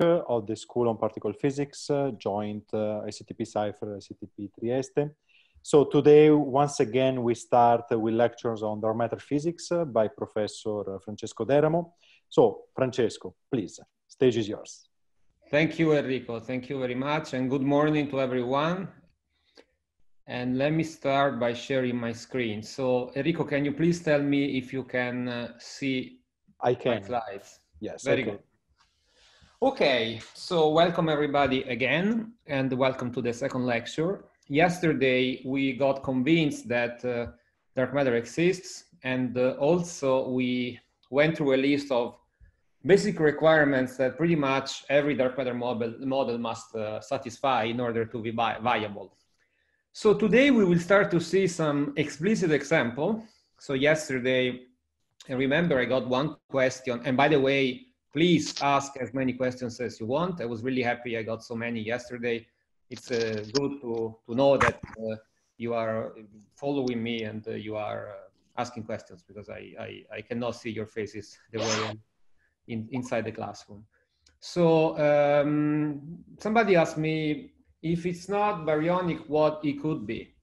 of the School on Particle Physics, uh, joint uh, ICTP SAIFR, ICTP Trieste. So today, once again, we start with lectures on dark matter physics by Professor Francesco D'Eramo. So, Francesco, please, stage is yours. Thank you, Enrico. Thank you very much, and good morning to everyone. And let me start by sharing my screen. So, Enrico, can you please tell me if you can uh, see I can. my slides? Yes. Very good. Okay, so welcome everybody again, and welcome to the second lecture. Yesterday, we got convinced that uh, dark matter exists, and uh, also we went through a list of basic requirements that pretty much every dark matter model, model must uh, satisfy in order to be vi viable. So today we will start to see some explicit example. So yesterday, I remember I got one question, and by the way, please ask as many questions as you want. I was really happy I got so many yesterday. It's uh, good to, to know that uh, you are following me and uh, you are uh, asking questions because I, I, I, cannot see your faces the way in, inside the classroom. So um, somebody asked me if it's not baryonic, what it could be.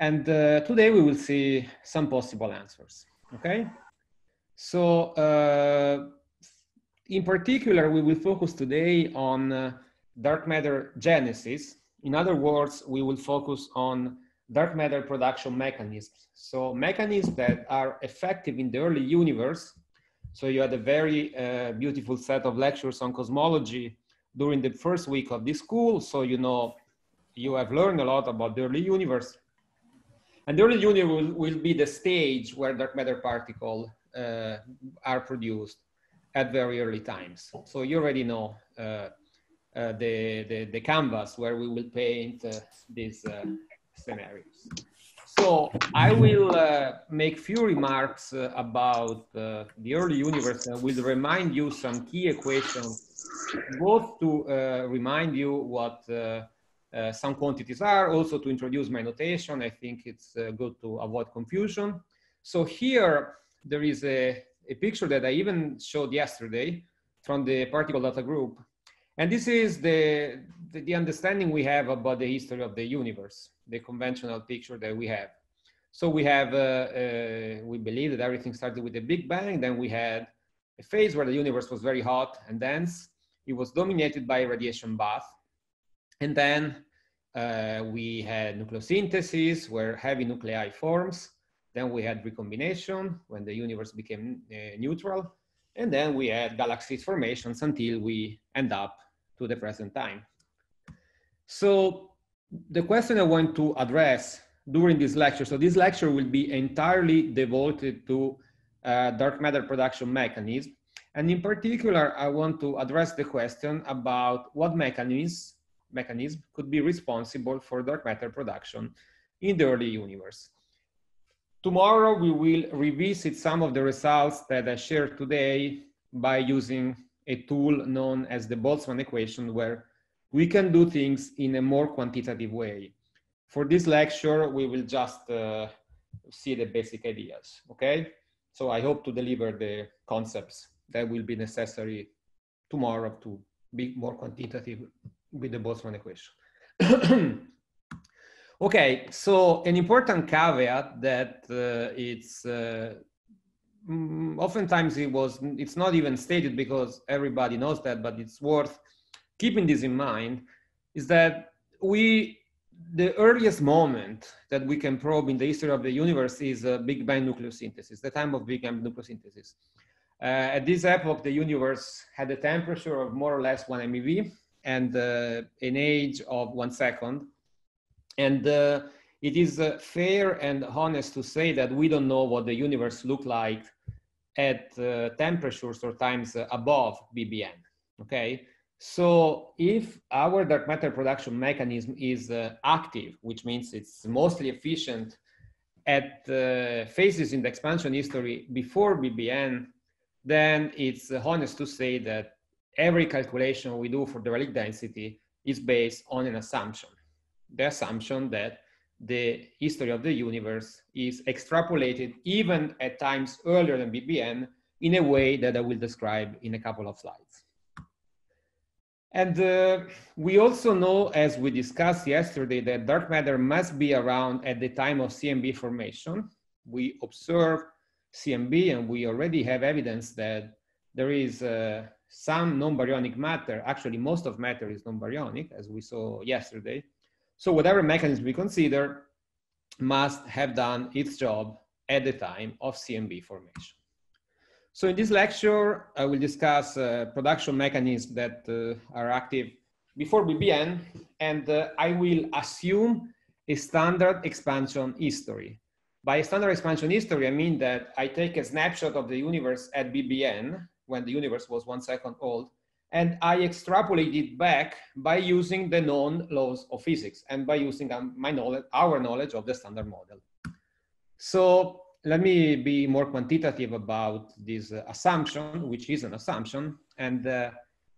And uh, today we will see some possible answers, okay? So uh, in particular, we will focus today on uh, dark matter genesis. In other words, we will focus on dark matter production mechanisms. So mechanisms that are effective in the early universe. So you had a very uh, beautiful set of lectures on cosmology during the first week of this school. So you know, you have learned a lot about the early universe. And the early universe will, will be the stage where dark matter particles uh, are produced at very early times. So you already know uh, uh, the, the, the, canvas where we will paint uh, these uh, scenarios. So I will uh, make few remarks uh, about the early universe and will remind you some key equations, both to remind you what some quantities are, also to introduce my notation. I think it's good to avoid confusion. So here there is a a picture that I even showed yesterday from the particle data group. And this is the, the, the, understanding we have about the history of the universe, the conventional picture that we have. So we have, uh, uh, we believe that everything started with the Big Bang. Then we had a phase where the universe was very hot and dense. It was dominated by a radiation bath. And then uh, we had nucleosynthesis where heavy nuclei forms. Then we had recombination when the universe became uh, neutral. And then we had galaxies formations until we end up to the present time. So the question I want to address during this lecture, so this lecture will be entirely devoted to uh, dark matter production mechanism. And in particular, I want to address the question about what mechanisms mechanism could be responsible for dark matter production in the early universe. Tomorrow, we will revisit some of the results that I shared today by using a tool known as the Boltzmann equation, where we can do things in a more quantitative way. For this lecture, we will just uh, see the basic ideas, okay? So I hope to deliver the concepts that will be necessary tomorrow to be more quantitative with the Boltzmann equation. Okay, so an important caveat that uh, it's uh, mm, oftentimes it was it's not even stated because everybody knows that, but it's worth keeping this in mind is that we the earliest moment that we can probe in the history of the universe is uh, Big Bang nucleosynthesis, the time of Big Bang nucleosynthesis. Uh, at this epoch, the universe had a temperature of more or less one MeV and uh, an age of one second and uh, it is uh, fair and honest to say that we don't know what the universe looked like at uh, temperatures or times uh, above BBN, okay? So if our dark matter production mechanism is uh, active, which means it's mostly efficient at uh, phases in the expansion history before BBN, then it's honest to say that every calculation we do for the relic density is based on an assumption the assumption that the history of the universe is extrapolated even at times earlier than BBN in a way that I will describe in a couple of slides. And uh, we also know, as we discussed yesterday, that dark matter must be around at the time of CMB formation. We observe CMB and we already have evidence that there is uh, some non-baryonic matter. Actually, most of matter is non-baryonic, as we saw yesterday. So whatever mechanism we consider must have done its job at the time of CMB formation. So in this lecture, I will discuss uh, production mechanisms that uh, are active before BBN, and uh, I will assume a standard expansion history. By standard expansion history, I mean that I take a snapshot of the universe at BBN, when the universe was one second old, and I extrapolate it back by using the known laws of physics and by using um, my knowledge, our knowledge of the standard model. So let me be more quantitative about this uh, assumption, which is an assumption, and uh,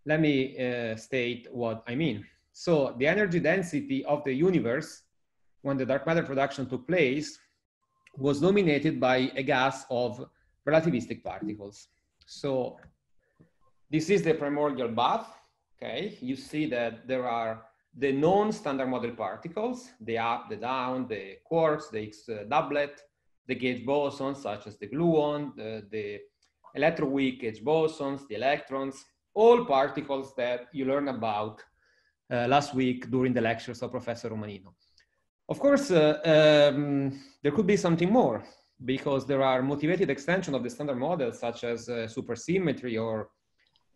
let me uh, state what I mean. So the energy density of the universe when the dark matter production took place was dominated by a gas of relativistic particles. So this is the primordial bath, okay? You see that there are the non-standard model particles, the up, the down, the quarks, the Higgs uh, doublet, the gauge bosons, such as the gluon, the, the electroweak gauge bosons, the electrons, all particles that you learned about uh, last week during the lectures of Professor Romanino. Of course, uh, um, there could be something more because there are motivated extension of the standard model, such as uh, supersymmetry or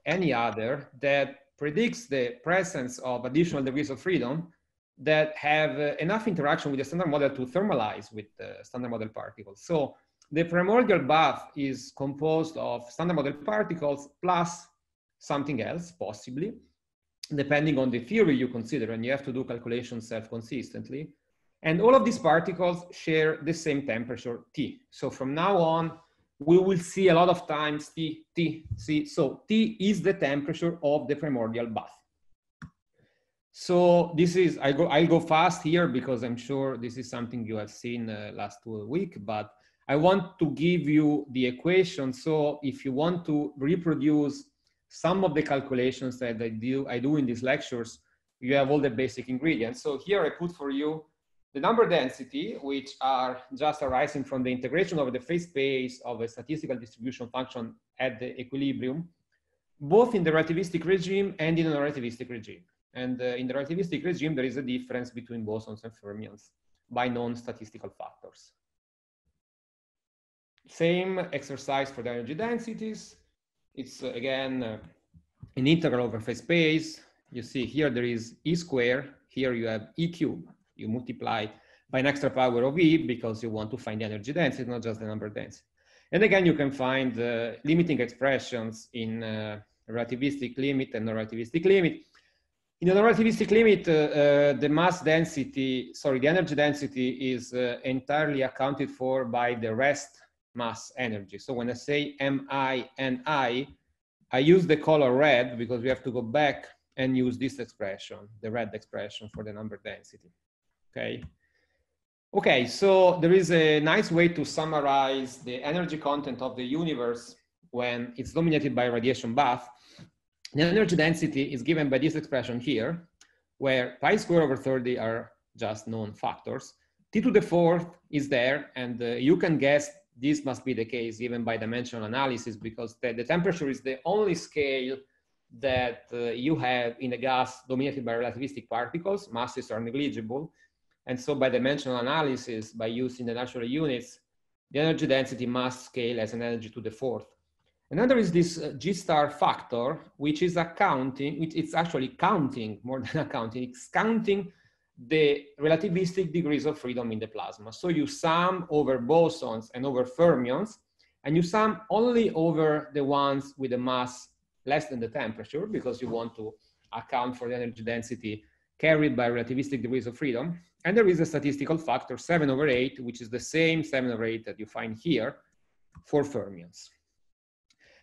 any other that predicts the presence of additional degrees of freedom that have uh, enough interaction with the standard model to thermalize with the standard model particles. So the primordial bath is composed of standard model particles plus something else, possibly, depending on the theory you consider, and you have to do calculations self-consistently. And all of these particles share the same temperature, T. So from now on, we will see a lot of times T, T, C. So T is the temperature of the primordial bath. So this is, I go, I'll go fast here because I'm sure this is something you have seen uh, last week, but I want to give you the equation. So if you want to reproduce some of the calculations that I do, I do in these lectures, you have all the basic ingredients. So here I put for you the number density, which are just arising from the integration of the phase space of a statistical distribution function at the equilibrium, both in the relativistic regime and in a relativistic regime. And uh, in the relativistic regime, there is a difference between bosons and fermions by non-statistical factors. Same exercise for the energy densities. It's uh, again uh, an integral over phase space. You see here there is E square. Here you have E cube. You multiply by an extra power of E because you want to find the energy density, not just the number density. And again, you can find uh, limiting expressions in uh, relativistic limit and non-relativistic limit. In the relativistic limit, uh, uh, the mass density, sorry, the energy density is uh, entirely accounted for by the rest mass energy. So when I say MI and I, I use the color red because we have to go back and use this expression, the red expression for the number density, okay? Okay, so there is a nice way to summarize the energy content of the universe when it's dominated by radiation bath the energy density is given by this expression here, where pi square over 30 are just known factors. T to the fourth is there, and uh, you can guess this must be the case even by dimensional analysis because the, the temperature is the only scale that uh, you have in a gas dominated by relativistic particles. Masses are negligible. And so by dimensional analysis, by using the natural units, the energy density must scale as an energy to the fourth. There is this uh, G star factor, which is accounting, which it's actually counting more than accounting, it's counting the relativistic degrees of freedom in the plasma. So you sum over bosons and over fermions, and you sum only over the ones with a mass less than the temperature, because you want to account for the energy density carried by relativistic degrees of freedom. And there is a statistical factor, 7 over 8, which is the same 7 over 8 that you find here for fermions.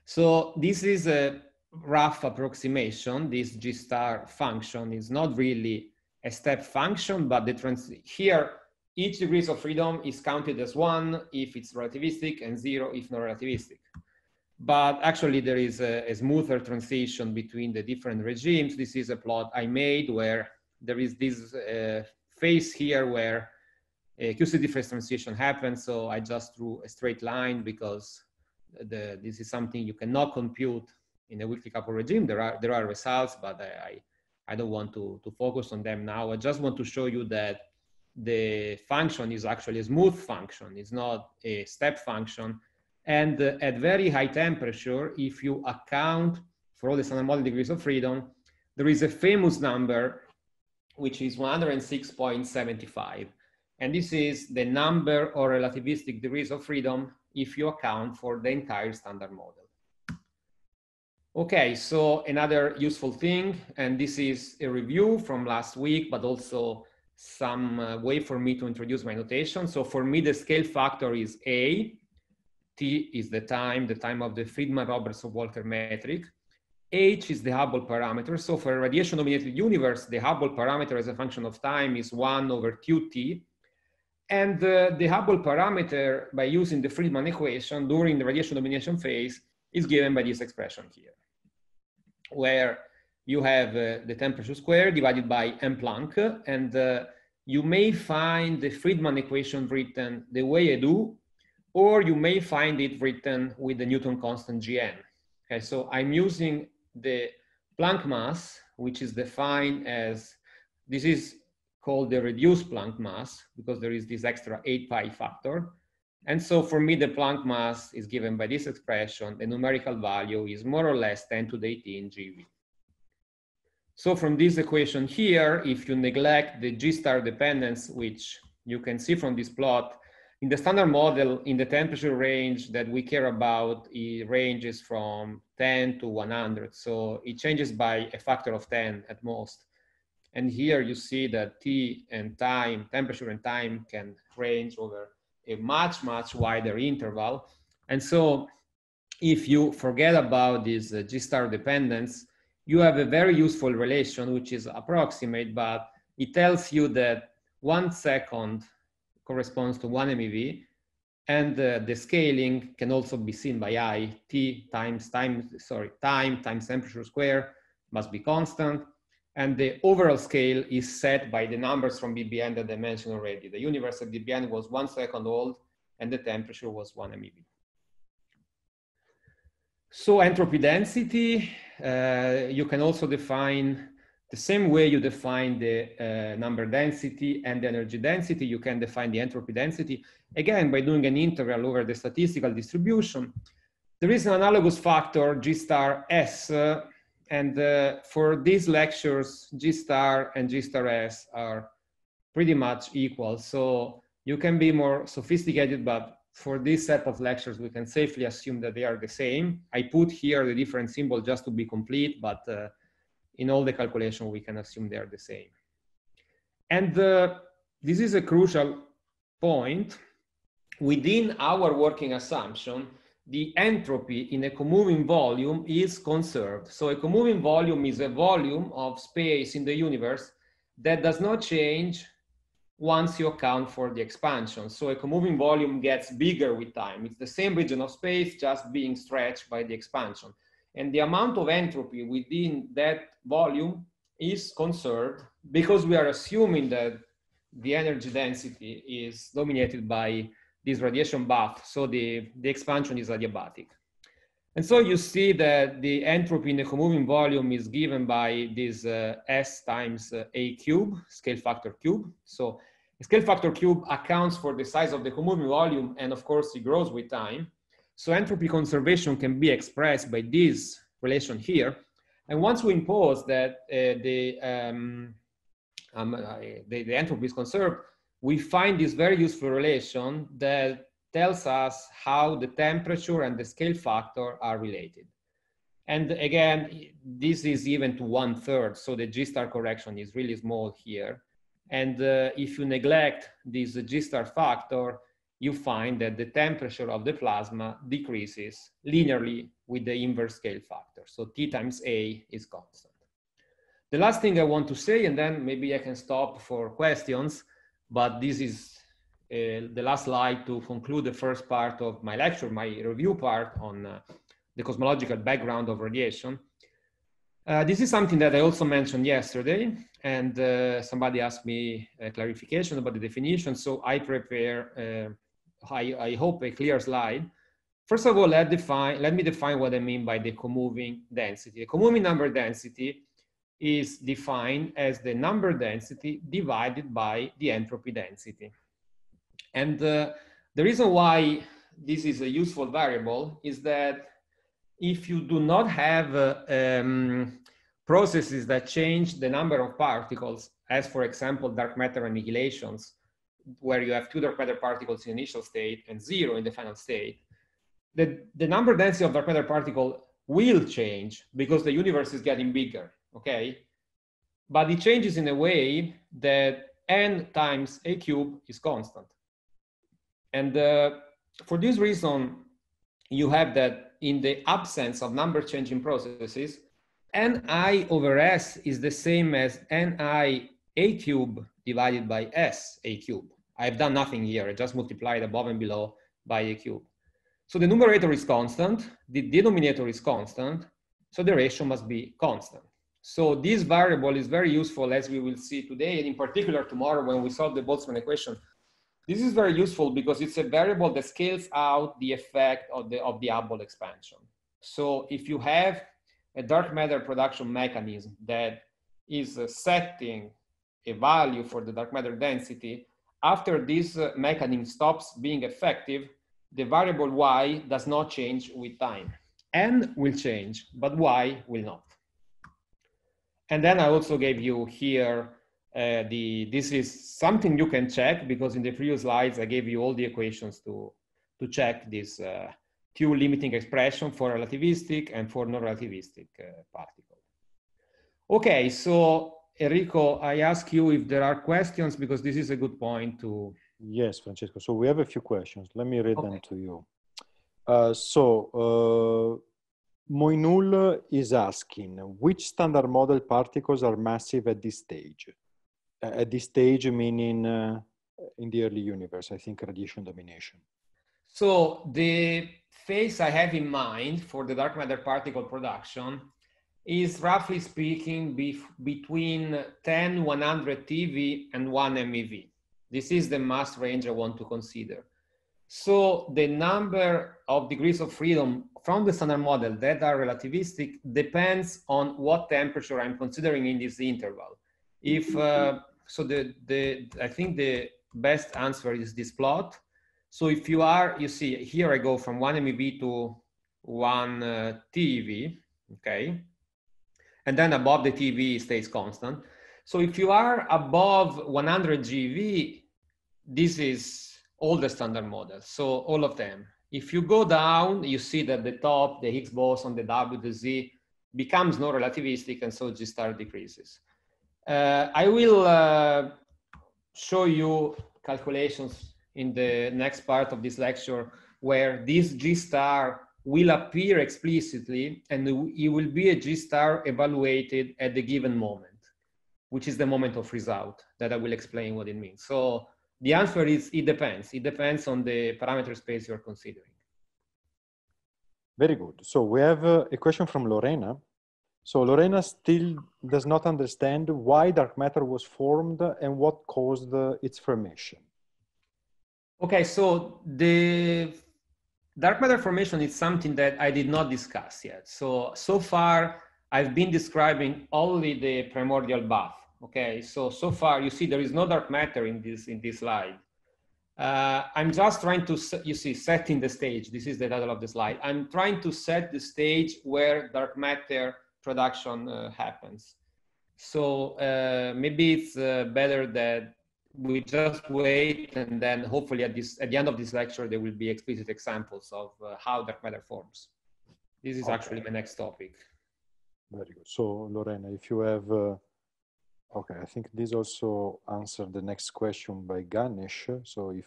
So this is a rough approximation. This G star function is not really a step function, but the trans here, each degrees of freedom is counted as one if it's relativistic and zero if not relativistic. but actually there is a, a, smoother transition between the different regimes. This is a plot I made where there is this uh, phase here where a QCD phase transition happens. So I just drew a straight line because the, this is something you cannot compute in a weakly coupled regime. There are, there are results, but I, I don't want to, to focus on them now. I just want to show you that the function is actually a smooth function. It's not a step function. And uh, at very high temperature, if you account for all the standard model degrees of freedom, there is a famous number, which is 106.75. And this is the number or relativistic degrees of freedom if you account for the entire standard model. Okay, so another useful thing, and this is a review from last week, but also some uh, way for me to introduce my notation. So for me, the scale factor is A, T is the time, the time of the Friedmann-Robertson-Walker metric. H is the Hubble parameter. So for a radiation dominated universe, the Hubble parameter as a function of time is one over QT. And uh, the Hubble parameter by using the Friedmann equation during the radiation domination phase is given by this expression here, where you have uh, the temperature squared divided by m Planck, and uh, you may find the Friedmann equation written the way I do, or you may find it written with the Newton constant Gn. Okay, so I'm using the Planck mass, which is defined as, this is called the reduced Planck mass because there is this extra 8 pi factor. And so for me, the Planck mass is given by this expression. The numerical value is more or less 10 to the 18 GeV. So from this equation here, if you neglect the G star dependence, which you can see from this plot, in the standard model, in the temperature range that we care about, it ranges from 10 to 100. So it changes by a factor of 10 at most. And here you see that T and time, temperature and time can range over a much, much wider interval. And so if you forget about this uh, G star dependence, you have a very useful relation, which is approximate, but it tells you that one second corresponds to one MeV, and uh, the scaling can also be seen by I, T times time, sorry, time times temperature square must be constant. And the overall scale is set by the numbers from BBN that I mentioned already. The universe at BBN was one second old and the temperature was one MeV. So entropy density, uh, you can also define the same way you define the uh, number density and the energy density, you can define the entropy density, again, by doing an integral over the statistical distribution. There is an analogous factor, G star S, uh, and uh, for these lectures, G star and G star S are pretty much equal. So you can be more sophisticated, but for this set of lectures, we can safely assume that they are the same. I put here the different symbol just to be complete, but uh, in all the calculation, we can assume they are the same. And uh, this is a crucial point. Within our working assumption, the entropy in a comoving volume is conserved. So a comoving volume is a volume of space in the universe that does not change once you account for the expansion. So a moving volume gets bigger with time. It's the same region of space just being stretched by the expansion. And the amount of entropy within that volume is conserved because we are assuming that the energy density is dominated by this radiation bath. So the, the expansion is adiabatic. And so you see that the entropy in the comoving volume is given by this uh, S times uh, A cube, scale factor cube. So scale factor cube accounts for the size of the comoving volume, and of course it grows with time. So entropy conservation can be expressed by this relation here. And once we impose that uh, the, um, um, uh, the, the entropy is conserved, we find this very useful relation that tells us how the temperature and the scale factor are related. And again, this is even to one third, so the G-star correction is really small here. And uh, if you neglect this G-star factor, you find that the temperature of the plasma decreases linearly with the inverse scale factor. So T times A is constant. The last thing I want to say, and then maybe I can stop for questions, but this is uh, the last slide to conclude the first part of my lecture, my review part on uh, the cosmological background of radiation. Uh, this is something that I also mentioned yesterday, and uh, somebody asked me a clarification about the definition, so I prepare, uh, I, I, hope, a clear slide. First of all, let, define, let me define what I mean by the comoving density. The comoving number density is defined as the number density divided by the entropy density. And uh, the reason why this is a useful variable is that if you do not have uh, um, processes that change the number of particles, as for example, dark matter annihilations, where you have two dark matter particles in initial state and zero in the final state, the, the number density of dark matter particle will change because the universe is getting bigger, okay? But it changes in a way that n times a cube is constant. And uh, for this reason, you have that in the absence of number changing processes, ni over s is the same as ni a cube divided by s a cube. I've done nothing here. I just multiplied above and below by a cube. So the numerator is constant, the denominator is constant, so the ratio must be constant. So this variable is very useful as we will see today, and in particular tomorrow when we solve the Boltzmann equation. This is very useful because it's a variable that scales out the effect of the, of the Hubble expansion. So if you have a dark matter production mechanism that is uh, setting a value for the dark matter density, after this uh, mechanism stops being effective, the variable y does not change with time. n will change, but y will not. And then I also gave you here uh, the, this is something you can check because in the previous slides, I gave you all the equations to, to check this uh, two limiting expression for relativistic and for non-relativistic uh, particle. Okay, so Enrico, I ask you if there are questions because this is a good point to. Yes, Francesco. So we have a few questions. Let me read okay. them to you. Uh, so uh, Moinul is asking, which standard model particles are massive at this stage? at this stage, meaning uh, in the early universe, I think radiation domination. So the phase I have in mind for the dark matter particle production is roughly speaking between 10 100 TeV and 1 MeV. This is the mass range I want to consider. So the number of degrees of freedom from the standard model that are relativistic depends on what temperature I'm considering in this interval. If uh, so, the the I think the best answer is this plot. So if you are, you see here I go from one MeV to one uh, TeV, okay, and then above the TeV stays constant. So if you are above 100 GeV, this is all the standard models, so all of them. If you go down, you see that the top, the Higgs boson, the W, the Z becomes non relativistic, and so G star decreases. Uh, I will uh, show you calculations in the next part of this lecture where this G star will appear explicitly and it will be a G star evaluated at the given moment, which is the moment of result that I will explain what it means. So the answer is it depends. It depends on the parameter space you're considering. Very good. So we have uh, a question from Lorena. So Lorena still does not understand why dark matter was formed and what caused uh, its formation. Okay, so the dark matter formation is something that I did not discuss yet. So, so far I've been describing only the primordial bath. Okay, so, so far you see there is no dark matter in this, in this slide. Uh, I'm just trying to, you see, setting the stage. This is the title of the slide. I'm trying to set the stage where dark matter production uh, happens. So uh, maybe it's uh, better that we just wait and then hopefully at this at the end of this lecture there will be explicit examples of uh, how dark matter forms. This is okay. actually my next topic. Very good. So lorena if you have uh, okay i think this also answered the next question by ganesh. So if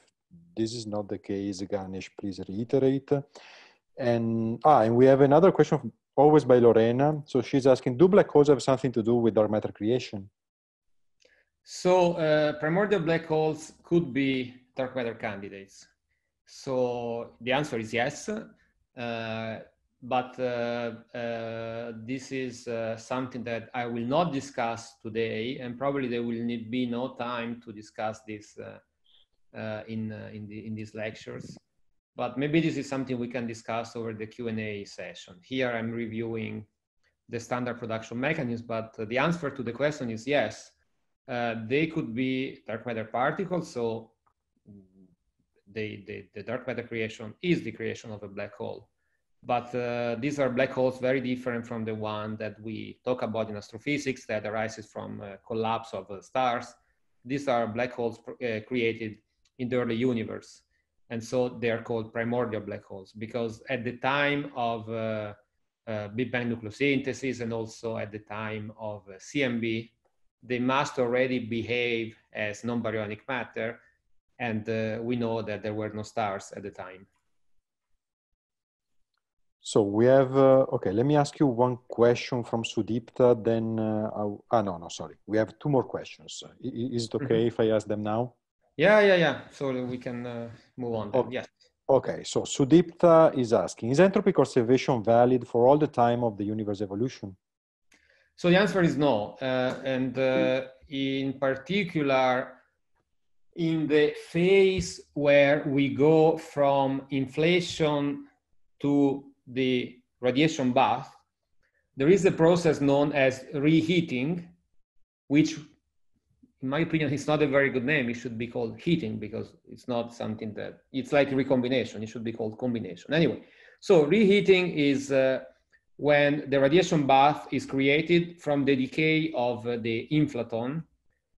this is not the case ganesh please reiterate. And ah and we have another question always by lorena. So she's asking do black holes have something to do with dark matter creation so uh, primordial black holes could be dark matter candidates. So the answer is yes. Uh, but uh, uh, this is uh, something that I will not discuss today, and probably there will need, be no time to discuss this uh, in in, the, in these lectures. But maybe this is something we can discuss over the Q and A session. Here, I'm reviewing the standard production mechanism, but the answer to the question is yes. They could be dark matter particles, so the, the, the dark matter creation is the creation of a black hole but uh, these are black holes very different from the one that we talk about in astrophysics that arises from uh, collapse of uh, stars. These are black holes uh, created in the early universe. And so they are called primordial black holes because at the time of uh, uh, Big Bang nucleosynthesis and also at the time of CMB, they must already behave as non-baryonic matter. And we know that there were no stars at the time. So we have, uh, okay, let me ask you one question from Sudipta, then, uh, ah, no, no, sorry. We have two more questions. Is it okay mm -hmm. if I ask them now? Yeah, yeah, yeah. So we can uh, move on. Okay. Yes. Okay, so Sudipta is asking, is entropy conservation valid for all the time of the universe evolution? So the answer is no. Uh, and uh, in particular, in the phase where we go from inflation to the radiation bath, there is a process known as reheating, which in my opinion, is not a very good name. It should be called heating because it's not something that, it's like recombination. It should be called combination. Anyway, so reheating is uh, when the radiation bath is created from the decay of uh, the inflaton.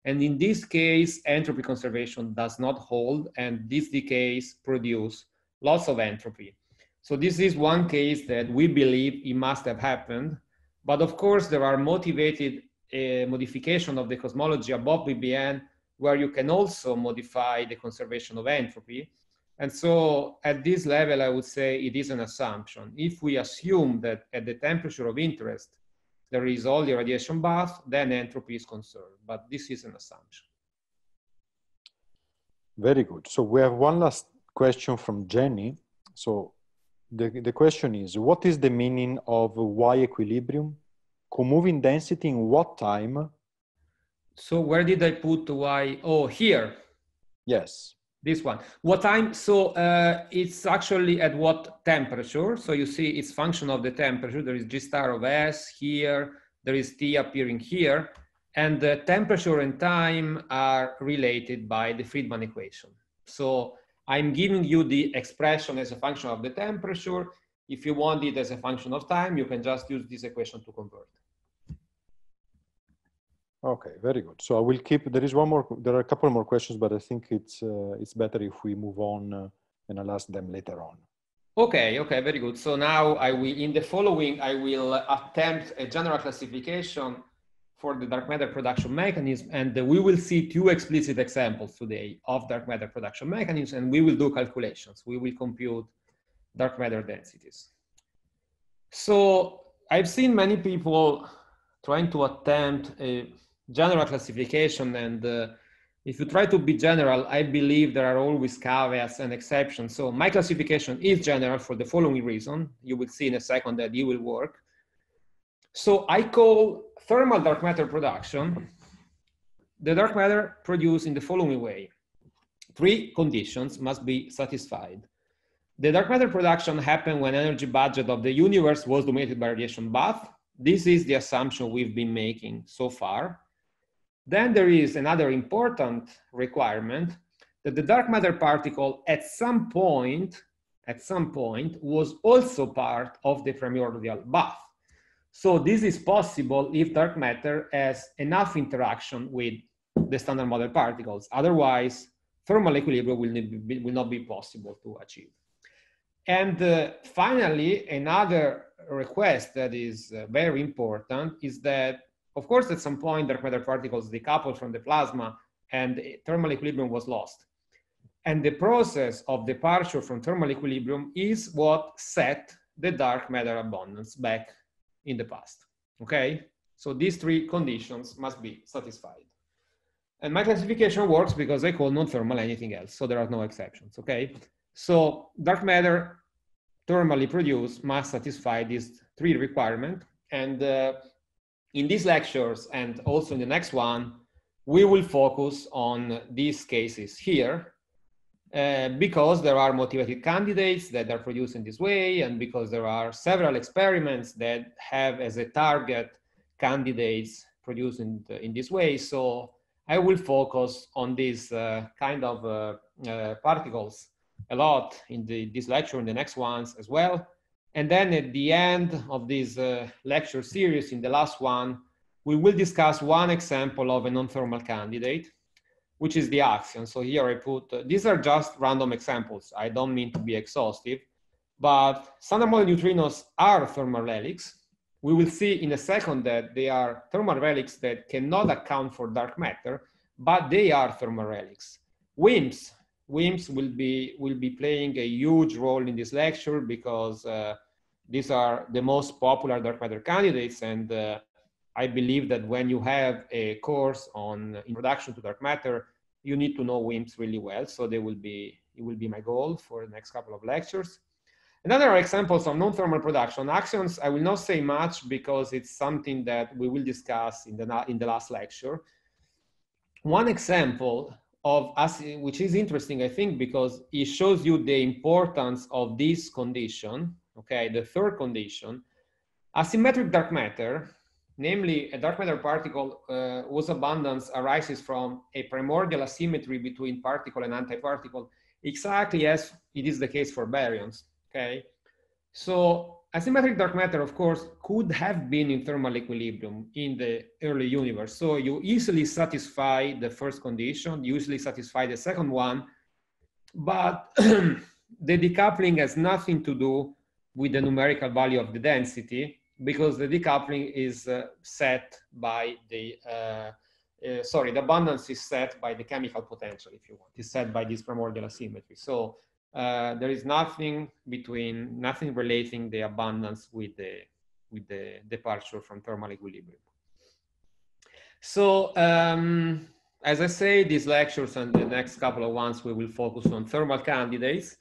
And in this case, entropy conservation does not hold, and these decays produce lots of entropy. So this is one case that we believe it must have happened. But of course, there are motivated uh, modification of the cosmology above BBN where you can also modify the conservation of entropy. And so at this level, I would say it is an assumption. If we assume that at the temperature of interest, there is only radiation bath, then entropy is conserved. But this is an assumption. Very good. So we have one last question from Jenny. So the, the question is, what is the meaning of Y equilibrium? Co-moving density in what time? So where did I put Y? Oh, here. Yes. This one. What time? So uh, it's actually at what temperature? So you see it's function of the temperature. There is G star of S here. There is T appearing here. And the temperature and time are related by the Friedmann equation. So I'm giving you the expression as a function of the temperature. If you want it as a function of time, you can just use this equation to convert. Okay, very good. So I will keep, there is one more, there are a couple more questions, but I think it's, uh, it's better if we move on uh, and I'll ask them later on. Okay, okay, very good. So now I will, in the following, I will attempt a general classification for the dark matter production mechanism. And we will see two explicit examples today of dark matter production mechanisms, and we will do calculations. We will compute dark matter densities. So I've seen many people trying to attempt a general classification and uh, if you try to be general, I believe there are always caveats and exceptions. So my classification is general for the following reason. You will see in a second that it will work. So I call thermal dark matter production, the dark matter produced in the following way. Three conditions must be satisfied. The dark matter production happened when energy budget of the universe was dominated by radiation bath. This is the assumption we've been making so far. Then there is another important requirement that the dark matter particle at some point, at some point was also part of the primordial bath. So this is possible if dark matter has enough interaction with the standard model particles. Otherwise, thermal equilibrium will, be, will not be possible to achieve. And uh, finally, another request that is uh, very important is that, of course, at some point, dark matter particles decoupled from the plasma and thermal equilibrium was lost. And the process of departure from thermal equilibrium is what set the dark matter abundance back in the past. Okay? So these three conditions must be satisfied. And my classification works because I call non-thermal anything else. So there are no exceptions. Okay? So dark matter thermally produced must satisfy these three requirements. And uh, in these lectures and also in the next one, we will focus on these cases here uh, because there are motivated candidates that are produced in this way and because there are several experiments that have as a target candidates produced in, the, in this way. So I will focus on these uh, kind of uh, uh, particles a lot in the, this lecture and the next ones as well. And then at the end of this uh, lecture series, in the last one, we will discuss one example of a non-thermal candidate, which is the axion. So here I put, uh, these are just random examples. I don't mean to be exhaustive, but standard model neutrinos are thermal relics. We will see in a second that they are thermal relics that cannot account for dark matter, but they are thermal relics. WIMPs, WIMPs will be, will be playing a huge role in this lecture because uh, these are the most popular dark matter candidates. And uh, I believe that when you have a course on introduction to dark matter, you need to know WIMPs really well. So they will be, it will be my goal for the next couple of lectures. Another examples of non-thermal production axions, I will not say much because it's something that we will discuss in the, in the last lecture. One example of us, which is interesting, I think, because it shows you the importance of this condition, okay, the third condition, asymmetric dark matter, namely a dark matter particle uh, whose abundance arises from a primordial asymmetry between particle and antiparticle, exactly as it is the case for baryons okay? So asymmetric dark matter, of course, could have been in thermal equilibrium in the early universe. So you easily satisfy the first condition, you easily satisfy the second one, but the decoupling has nothing to do with the numerical value of the density because the decoupling is uh, set by the, uh, uh, sorry, the abundance is set by the chemical potential, if you want, is set by this primordial asymmetry. So uh, there is nothing between, nothing relating the abundance with the, with the departure from thermal equilibrium. So, um, as I say, these lectures and the next couple of ones, we will focus on thermal candidates.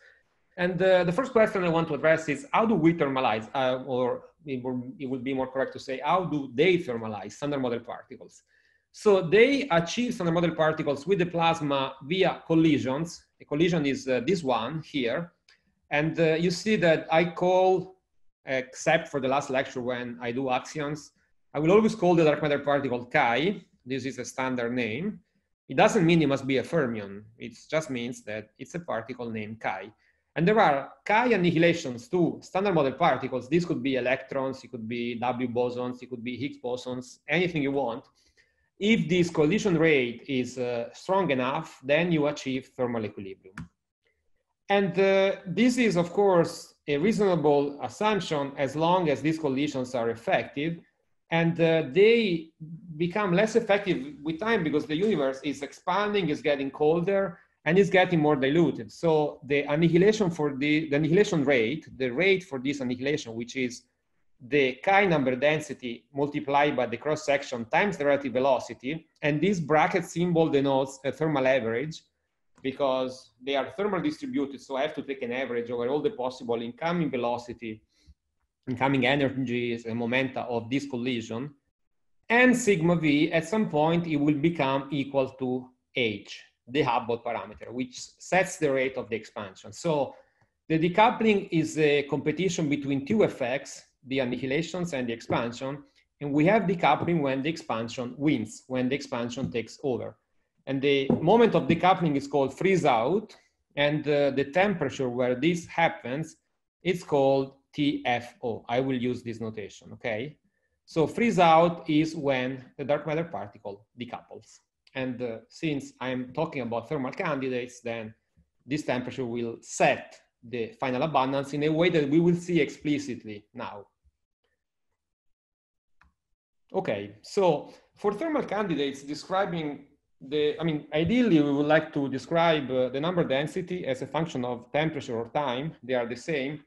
And uh, the first question I want to address is how do we thermalize, uh, or it, it would be more correct to say, how do they thermalize standard model particles? So they achieve standard model particles with the plasma via collisions the collision is uh, this one here. And uh, you see that I call, except for the last lecture when I do axions, I will always call the dark matter particle chi. This is a standard name. It doesn't mean it must be a fermion. It just means that it's a particle named chi. And there are chi annihilations to standard model particles. This could be electrons, it could be W bosons, it could be Higgs bosons, anything you want. If this collision rate is uh, strong enough, then you achieve thermal equilibrium. And uh, this is, of course, a reasonable assumption as long as these collisions are effective. And uh, they become less effective with time because the universe is expanding, is getting colder, and is getting more diluted. So the annihilation for the, the annihilation rate, the rate for this annihilation, which is the chi number density multiplied by the cross section times the relative velocity. And this bracket symbol denotes a thermal average because they are thermal distributed. So I have to take an average over all the possible incoming velocity, incoming energies and momenta of this collision. And sigma v, at some point, it will become equal to h, the Hubble parameter, which sets the rate of the expansion. So the decoupling is a competition between two effects the annihilations and the expansion. And we have decoupling when the expansion wins, when the expansion takes over. And the moment of decoupling is called freeze out. And uh, the temperature where this happens, it's called TFO. I will use this notation, okay? So freeze out is when the dark matter particle decouples. And uh, since I'm talking about thermal candidates, then this temperature will set the final abundance in a way that we will see explicitly now. Okay, so for thermal candidates, describing the, I mean, ideally we would like to describe uh, the number density as a function of temperature or time. They are the same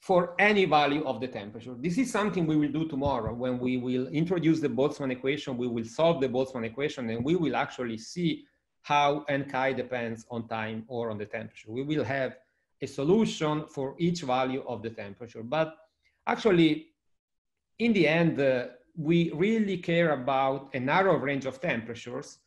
for any value of the temperature. This is something we will do tomorrow when we will introduce the Boltzmann equation, we will solve the Boltzmann equation and we will actually see how n chi depends on time or on the temperature. We will have a solution for each value of the temperature. But actually, in the end, uh, we really care about a narrow range of temperatures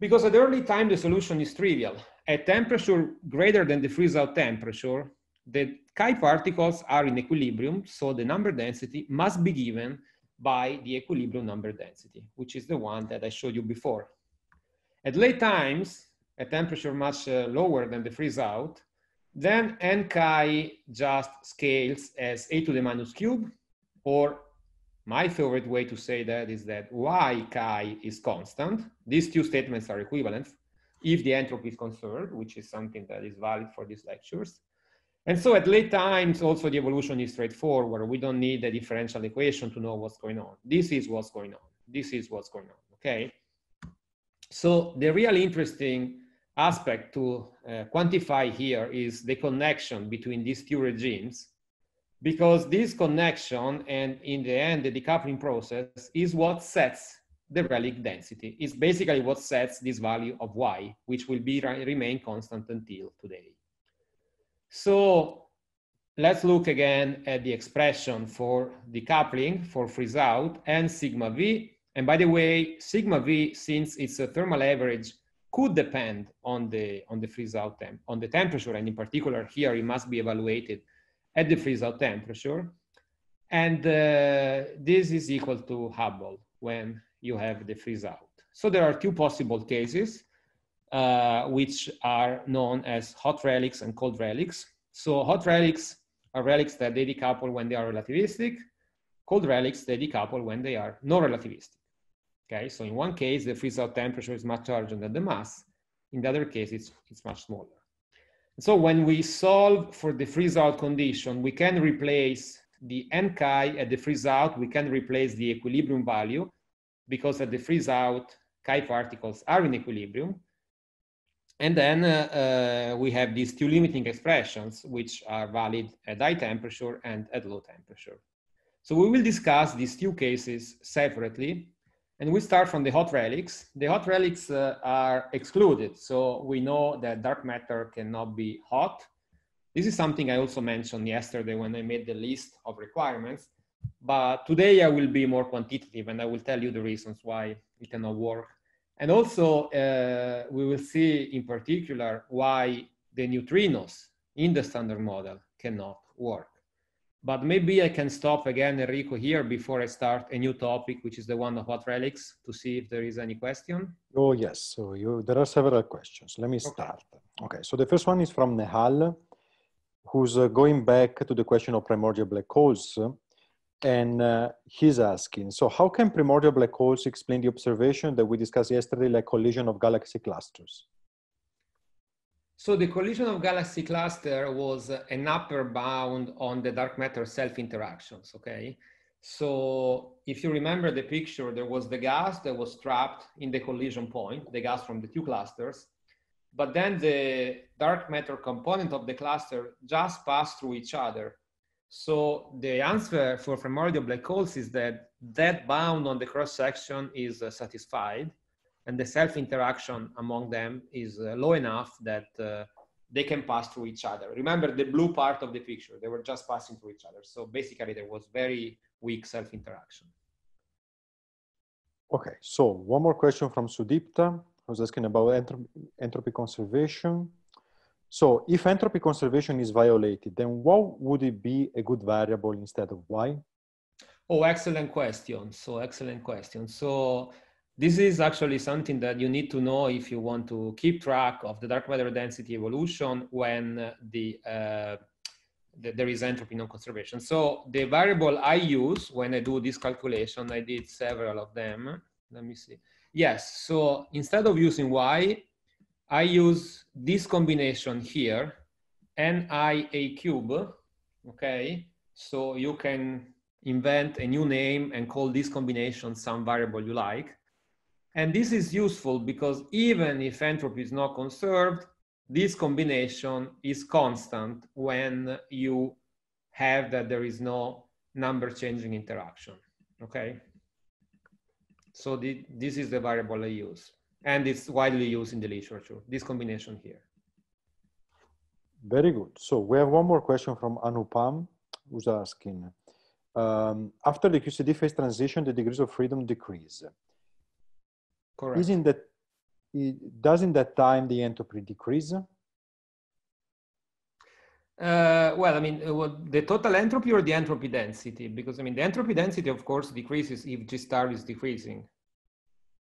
because at early time, the solution is trivial. At temperature greater than the freeze-out temperature, the chi particles are in equilibrium, so the number density must be given by the equilibrium number density, which is the one that I showed you before. At late times, at temperature much uh, lower than the freeze out, then n chi just scales as a to the minus cube, or my favorite way to say that is that y chi is constant. These two statements are equivalent if the entropy is conserved, which is something that is valid for these lectures. And so at late times, also the evolution is straightforward. We don't need a differential equation to know what's going on. This is what's going on. This is what's going on, okay? So the really interesting aspect to uh, quantify here is the connection between these two regimes because this connection and in the end the decoupling process is what sets the relic density. It's basically what sets this value of y, which will be remain constant until today. So let's look again at the expression for decoupling for freeze out and sigma v. And by the way, sigma v, since it's a thermal average, could depend on the on the freeze out temp on the temperature, and in particular here it must be evaluated at the freeze out temperature. And uh, this is equal to Hubble when you have the freeze out. So there are two possible cases uh, which are known as hot relics and cold relics. So hot relics are relics that they decouple when they are relativistic. Cold relics, they decouple when they are non-relativistic. Okay, so in one case, the freeze-out temperature is much larger than the mass. In the other case, it's, it's much smaller. So when we solve for the freeze-out condition, we can replace the n chi at the freeze-out, we can replace the equilibrium value because at the freeze-out, chi particles are in equilibrium. And then uh, uh, we have these two limiting expressions, which are valid at high temperature and at low temperature. So we will discuss these two cases separately. And we start from the hot relics. The hot relics uh, are excluded. So we know that dark matter cannot be hot. This is something I also mentioned yesterday when I made the list of requirements. But today I will be more quantitative and I will tell you the reasons why it cannot work and also, uh, we will see in particular why the neutrinos in the standard model cannot work. But maybe I can stop again, Enrico, here before I start a new topic, which is the one of hot relics, to see if there is any question. Oh, yes. So you, there are several questions. Let me start. Okay. okay. So the first one is from Nehal, who's uh, going back to the question of primordial black holes and uh, he's asking, so how can primordial black holes explain the observation that we discussed yesterday, like collision of galaxy clusters? So the collision of galaxy cluster was an upper bound on the dark matter self interactions, okay? So if you remember the picture, there was the gas that was trapped in the collision point, the gas from the two clusters, but then the dark matter component of the cluster just passed through each other so the answer for primordial black holes is that that bound on the cross section is uh, satisfied and the self interaction among them is uh, low enough that uh, they can pass through each other. Remember the blue part of the picture, they were just passing through each other. So basically there was very weak self interaction. Okay, so one more question from Sudipta, who's asking about entropy, entropy conservation. So if entropy conservation is violated, then what would it be a good variable instead of y? Oh, excellent question. So excellent question. So this is actually something that you need to know if you want to keep track of the dark matter density evolution when the, uh, the there is entropy non-conservation. So the variable I use when I do this calculation, I did several of them. Let me see. Yes, so instead of using y, I use this combination here, NIA cube, okay? So you can invent a new name and call this combination some variable you like. And this is useful because even if entropy is not conserved, this combination is constant when you have that there is no number changing interaction, okay? So the, this is the variable I use and it's widely used in the literature, this combination here. Very good. So we have one more question from Anupam, who's asking, um, after the QCD phase transition, the degrees of freedom decrease. Correct. Isn't that, doesn't that time the entropy decrease? Uh, well, I mean, uh, well, the total entropy or the entropy density? Because I mean, the entropy density, of course, decreases if G star is decreasing.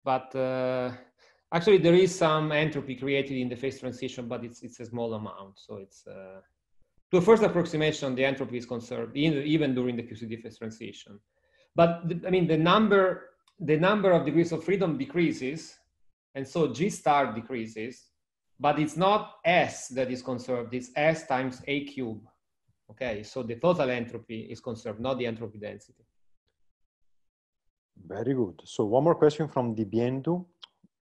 But uh, actually, there is some entropy created in the phase transition, but it's it's a small amount. So it's uh, to a first approximation, the entropy is conserved even during the QCD phase transition. But the, I mean, the number the number of degrees of freedom decreases, and so G star decreases but it's not S that is conserved, it's S times A cube. Okay, so the total entropy is conserved, not the entropy density. Very good. So one more question from Dibiendu.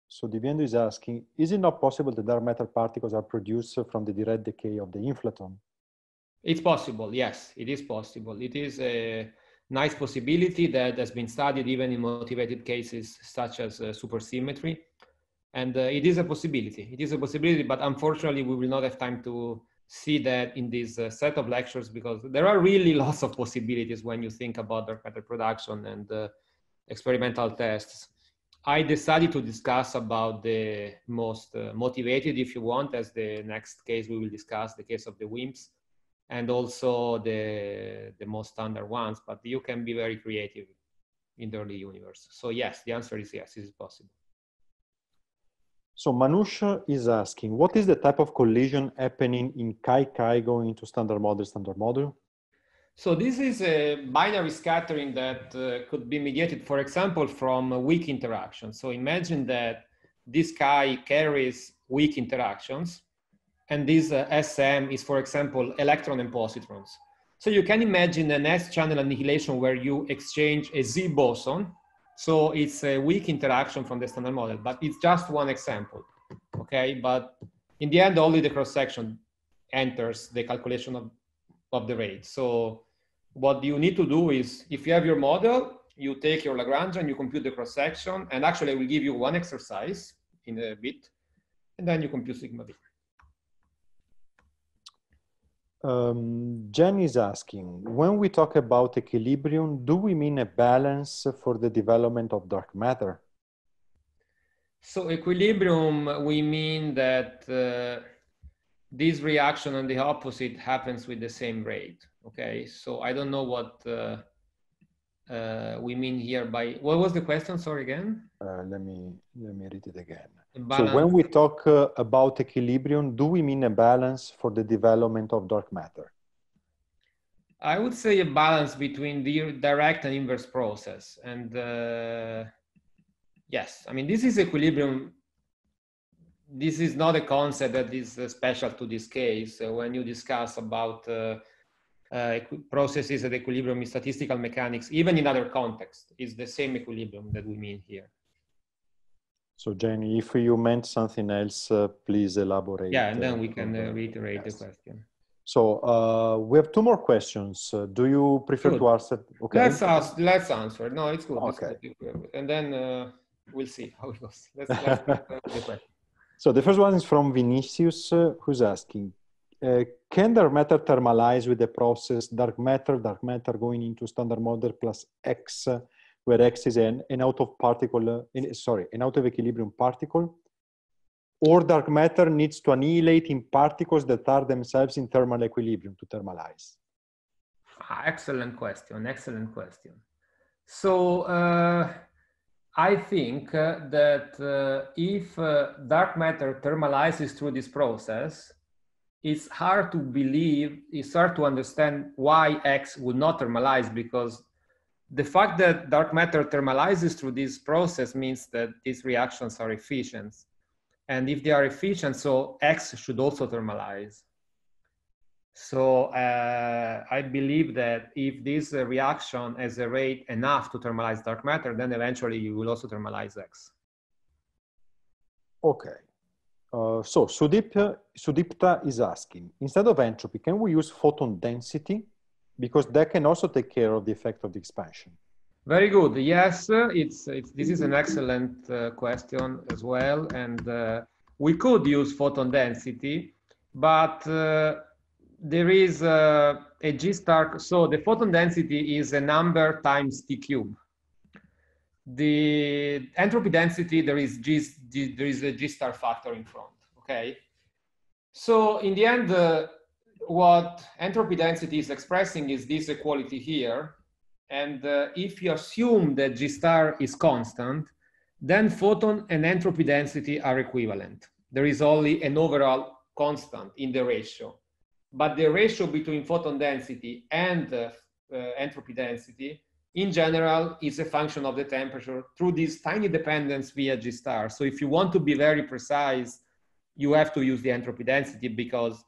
So Dibiendu is asking, is it not possible that dark matter particles are produced from the direct decay of the inflaton? It's possible, yes, it is possible. It is a nice possibility that has been studied even in motivated cases such as uh, supersymmetry and uh, it is a possibility. It is a possibility, but unfortunately, we will not have time to see that in this uh, set of lectures because there are really lots of possibilities when you think about dark matter production and uh, experimental tests. I decided to discuss about the most uh, motivated, if you want, as the next case we will discuss, the case of the WIMPs, and also the, the most standard ones, but you can be very creative in the early universe. So yes, the answer is yes, it is possible. So Manush is asking, what is the type of collision happening in chi chi going into standard model, standard model? So this is a binary scattering that uh, could be mediated, for example, from weak interactions. So imagine that this Chi carries weak interactions, and this uh, SM is, for example, electron and positrons. So you can imagine an S-channel annihilation where you exchange a Z boson so it's a weak interaction from the standard model, but it's just one example, okay? But in the end, only the cross-section enters the calculation of, of the rate. So what you need to do is, if you have your model, you take your Lagrangian, you compute the cross-section, and actually I will give you one exercise in a bit, and then you compute sigma v. Um, Jen is asking, when we talk about equilibrium, do we mean a balance for the development of dark matter? So equilibrium, we mean that uh, this reaction and the opposite happens with the same rate. Okay, so I don't know what uh, uh, we mean here by, what was the question, sorry again? Uh, let me, let me read it again. So when we talk uh, about equilibrium, do we mean a balance for the development of dark matter? I would say a balance between the direct and inverse process. And uh, yes, I mean, this is equilibrium. This is not a concept that is uh, special to this case. When you discuss about uh, uh, processes at equilibrium in statistical mechanics, even in other contexts, it's the same equilibrium that we mean here. So Jenny, if you meant something else, uh, please elaborate. Yeah, and then we can uh, reiterate yes. the question. So uh, we have two more questions. Uh, do you prefer good. to answer? Okay. Let's ask. Let's answer. No, it's good. Okay. It's good. And then uh, we'll see how it goes. Let's, let's the question. So the first one is from Vinicius, uh, who's asking, can dark matter thermalize with the process dark matter, dark matter going into standard model plus X where X is an, an out of particle, in, sorry, an out of equilibrium particle, or dark matter needs to annihilate in particles that are themselves in thermal equilibrium to thermalize? Ah, excellent question, excellent question. So uh, I think uh, that uh, if uh, dark matter thermalizes through this process, it's hard to believe, it's hard to understand why X would not thermalize because the fact that dark matter thermalizes through this process means that these reactions are efficient. And if they are efficient, so X should also thermalize. So uh, I believe that if this uh, reaction has a rate enough to thermalize dark matter, then eventually you will also thermalize X. Okay. Uh, so Sudip, Sudipta is asking, instead of entropy, can we use photon density because that can also take care of the effect of the expansion. Very good. Yes, it's, it's this is an excellent uh, question as well, and uh, we could use photon density. but uh, there is a, a G star. So the photon density is a number times T cube. The entropy density, there is, G, there is a G star factor in front, okay? So in the end, uh, what entropy density is expressing is this equality here. And uh, if you assume that G star is constant, then photon and entropy density are equivalent. There is only an overall constant in the ratio. But the ratio between photon density and uh, uh, entropy density in general is a function of the temperature through this tiny dependence via G star. So if you want to be very precise, you have to use the entropy density because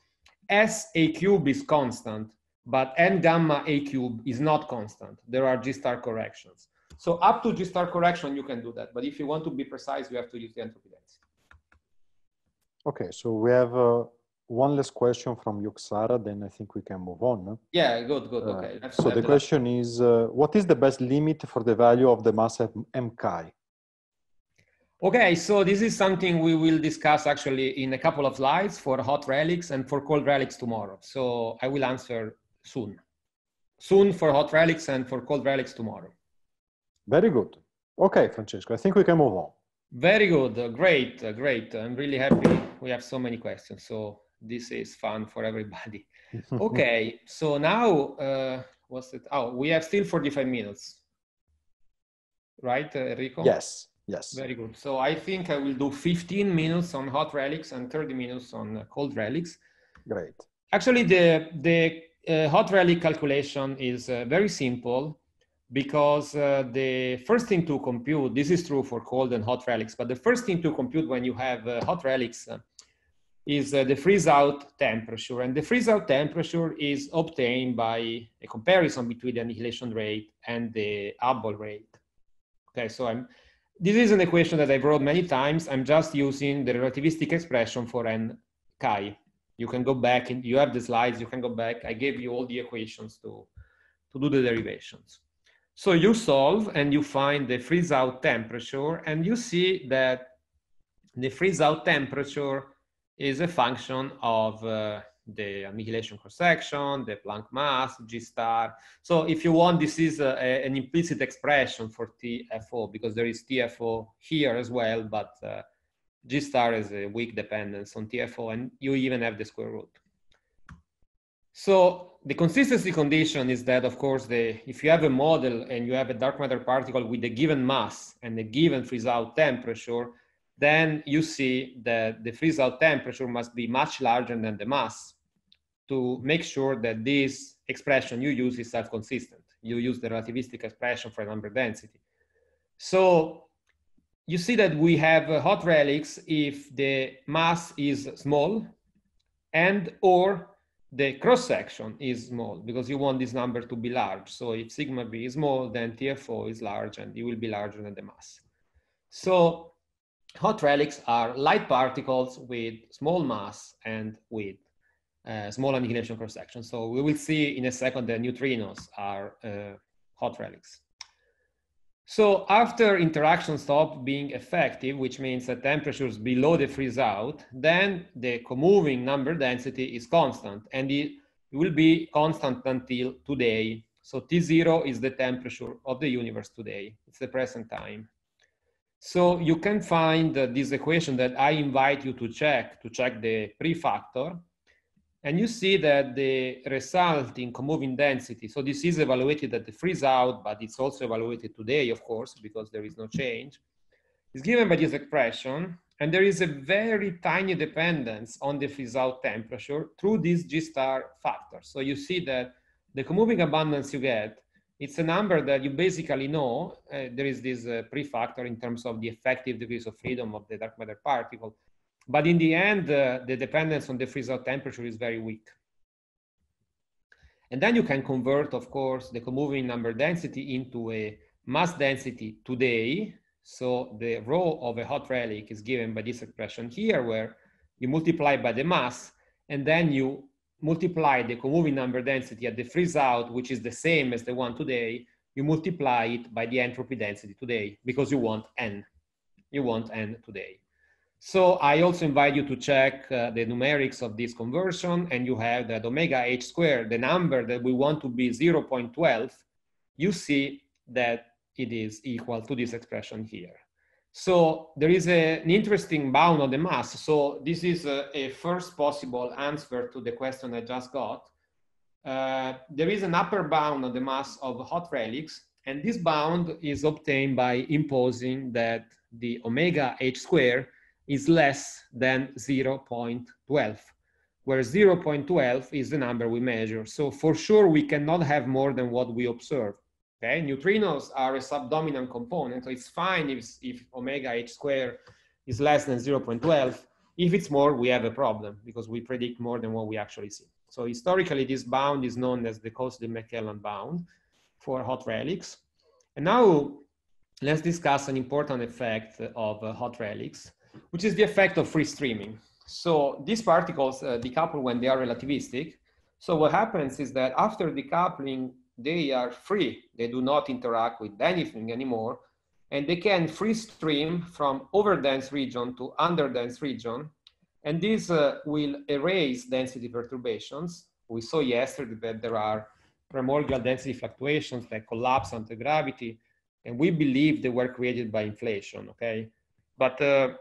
S A cube is constant, but N gamma A cube is not constant. There are G star corrections. So up to G star correction, you can do that. But if you want to be precise, you have to use the entropy density. Okay, so we have uh, one last question from Yuksara, then I think we can move on. Yeah, good, good, uh, okay. so the question is, uh, what is the best limit for the value of the mass at M chi? Okay, so this is something we will discuss actually in a couple of slides for hot relics and for cold relics tomorrow. So I will answer soon. Soon for hot relics and for cold relics tomorrow. Very good. Okay, Francesco, I think we can move on. Very good. Great, great. I'm really happy we have so many questions. So this is fun for everybody. okay, so now, uh, what's it? Oh, we have still 45 minutes. Right, uh, Enrico? Yes, yes. Very good. So I think I will do 15 minutes on hot relics and 30 minutes on uh, cold relics. Great. Actually, the, the uh, hot relic calculation is uh, very simple because uh, the first thing to compute, this is true for cold and hot relics, but the first thing to compute when you have uh, hot relics uh, is uh, the freeze out temperature. And the freeze out temperature is obtained by a comparison between the annihilation rate and the Hubble rate. Okay, so I'm, this is an equation that I've wrote many times. I'm just using the relativistic expression for n chi. You can go back and you have the slides, you can go back. I gave you all the equations to, to do the derivations. So you solve and you find the freeze out temperature and you see that the freeze out temperature is a function of uh, the annihilation cross-section, the Planck mass, G star. So if you want, this is a, a, an implicit expression for TFO because there is TFO here as well, but uh, G star is a weak dependence on TFO and you even have the square root. So the consistency condition is that, of course, the, if you have a model and you have a dark matter particle with a given mass and a given freeze out temperature, then you see that the freeze out temperature must be much larger than the mass to make sure that this expression you use is self-consistent. You use the relativistic expression for number density. So you see that we have hot relics if the mass is small and or the cross section is small because you want this number to be large. So if sigma v is small, then TFO is large and it will be larger than the mass. So hot relics are light particles with small mass and with uh, small annihilation cross section. So we will see in a second that neutrinos are uh, hot relics. So after interaction stop being effective, which means that temperatures below the freeze out, then the comoving number density is constant and it will be constant until today. So T0 is the temperature of the universe today. It's the present time. So you can find uh, this equation that I invite you to check, to check the prefactor. And you see that the resulting comoving density, so this is evaluated at the freeze out, but it's also evaluated today, of course, because there is no change, is given by this expression. And there is a very tiny dependence on the freeze out temperature through this G star factor. So you see that the comoving abundance you get, it's a number that you basically know. Uh, there is this uh, prefactor in terms of the effective degrees of freedom of the dark matter particle. But in the end, uh, the dependence on the freeze-out temperature is very weak. And then you can convert, of course, the comoving number density into a mass density today. So the rho of a hot relic is given by this expression here, where you multiply by the mass, and then you multiply the comoving number density at the freeze out, which is the same as the one today, you multiply it by the entropy density today because you want n. You want n today. So I also invite you to check uh, the numerics of this conversion and you have that omega h squared, the number that we want to be 0.12, you see that it is equal to this expression here. So there is a, an interesting bound on the mass. So this is a, a, first possible answer to the question I just got. Uh, there is an upper bound on the mass of hot relics, and this bound is obtained by imposing that the omega h squared is less than 0.12, where 0.12 is the number we measure. So for sure, we cannot have more than what we observe. Okay, neutrinos are a subdominant component, so it's fine if, if omega h squared is less than 0.12. If it's more, we have a problem because we predict more than what we actually see. So historically, this bound is known as the Cowsik-McClelland bound for hot relics. And now let's discuss an important effect of uh, hot relics, which is the effect of free streaming. So these particles uh, decouple when they are relativistic. So what happens is that after decoupling, they are free. They do not interact with anything anymore. And they can free stream from overdense region to underdense region. And this uh, will erase density perturbations. We saw yesterday that there are primordial density fluctuations that collapse under gravity. And we believe they were created by inflation, okay? But uh,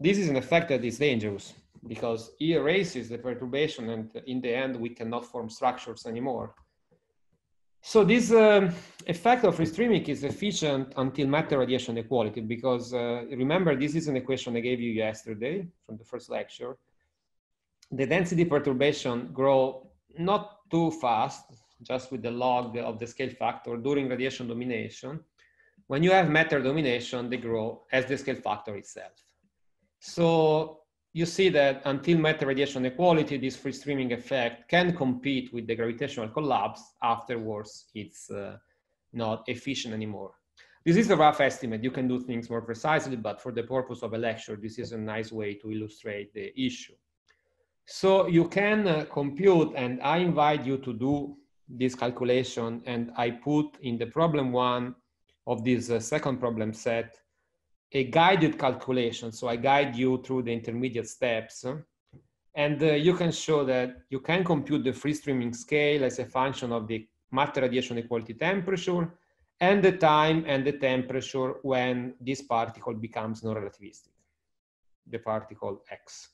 this is an effect that is dangerous because it erases the perturbation and in the end we cannot form structures anymore. So this uh, effect of free streaming is efficient until matter radiation equality because uh, remember this is an equation I gave you yesterday from the first lecture. The density perturbation grow not too fast, just with the log of the scale factor during radiation domination. When you have matter domination, they grow as the scale factor itself. So you see that until matter radiation equality, this free streaming effect can compete with the gravitational collapse. Afterwards, it's uh, not efficient anymore. This is a rough estimate. You can do things more precisely, but for the purpose of a lecture, this is a nice way to illustrate the issue. So you can uh, compute, and I invite you to do this calculation, and I put in the problem one of this uh, second problem set a guided calculation. So I guide you through the intermediate steps. And uh, you can show that you can compute the free streaming scale as a function of the matter radiation equality temperature and the time and the temperature when this particle becomes non-relativistic, the particle X.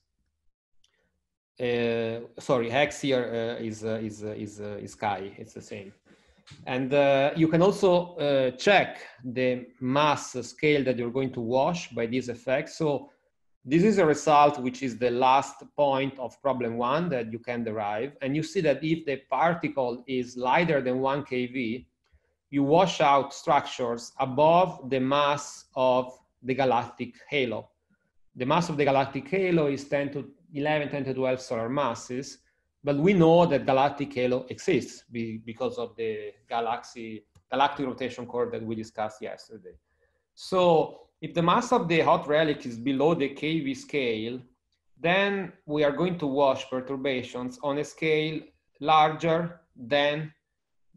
Uh, sorry, X here uh, is, uh, is, uh, is, uh, is chi, it's the same. And uh, you can also uh, check the mass scale that you're going to wash by this effect. So this is a result which is the last point of problem one that you can derive. And you see that if the particle is lighter than one keV, you wash out structures above the mass of the galactic halo. The mass of the galactic halo is 10 to 11, 10 to 12 solar masses. But we know that galactic halo exists because of the galaxy galactic rotation curve that we discussed yesterday. So if the mass of the hot relic is below the keV scale, then we are going to wash perturbations on a scale larger than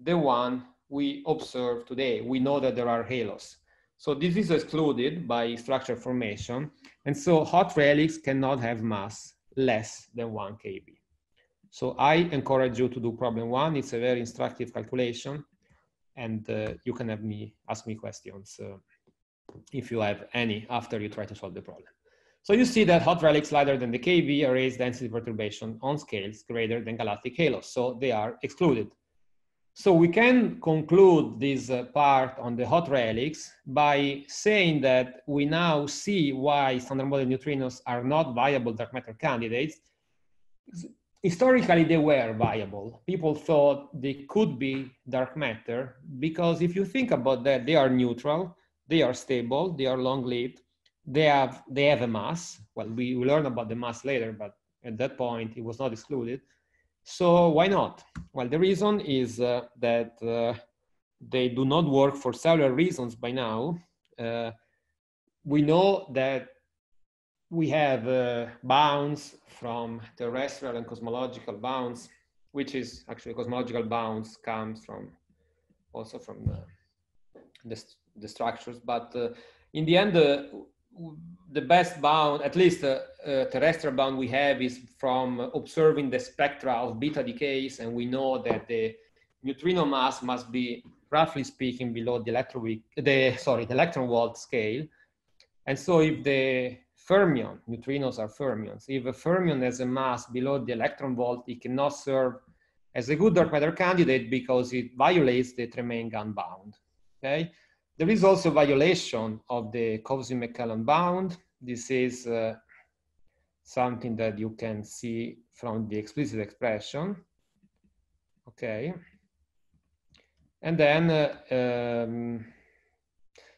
the one we observe today. We know that there are halos. So this is excluded by structure formation. And so hot relics cannot have mass less than one keV. So I encourage you to do problem one. It's a very instructive calculation and uh, you can have me ask me questions uh, if you have any after you try to solve the problem. So you see that hot relics lighter than the keV erase density perturbation on scales greater than galactic halos. So they are excluded. So we can conclude this uh, part on the hot relics by saying that we now see why standard model neutrinos are not viable dark matter candidates historically they were viable. People thought they could be dark matter because if you think about that, they are neutral, they are stable, they are long-lived, they have they have a mass. Well, we will learn about the mass later, but at that point it was not excluded. So why not? Well, the reason is uh, that uh, they do not work for several reasons by now. Uh, we know that we have uh, bounds from terrestrial and cosmological bounds, which is actually cosmological bounds comes from also from the, the, the structures. But uh, in the end, uh, the best bound, at least uh, uh, terrestrial bound we have is from observing the spectra of beta decays, and we know that the neutrino mass must be, roughly speaking, below the electron, the, sorry, the electron volt scale. And so if the fermion, neutrinos are fermions, if a fermion has a mass below the electron volt, it cannot serve as a good dark matter candidate because it violates the Tremaine-Gunn bound, okay? There is also violation of the Cowsik-McClelland bound. This is uh, something that you can see from the explicit expression. Okay. And then, uh, um,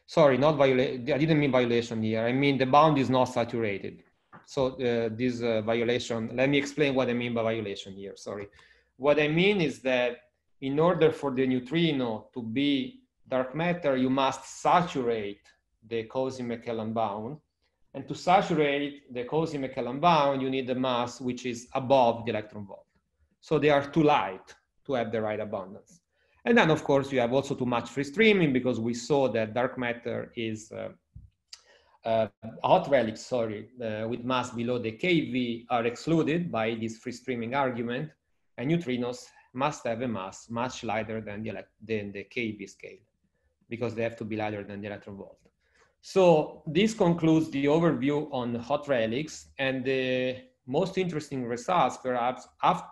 sorry, not violation. I didn't mean violation here. I mean the bound is not saturated. So uh, this uh, violation, let me explain what I mean by violation here, sorry. What I mean is that in order for the neutrino to be dark matter, you must saturate the Cowsik-McClelland bound. And to saturate the Cowsik-McClelland bound, you need a mass which is above the electron volt. So they are too light to have the right abundance. And then, of course, you have also too much free streaming because we saw that dark matter is uh, uh, hot relics, sorry, uh, with mass below the keV are excluded by this free streaming argument, and neutrinos must have a mass much lighter than the, than the keV scale because they have to be lighter than the electron volt. So this concludes the overview on hot relics and the most interesting results perhaps after,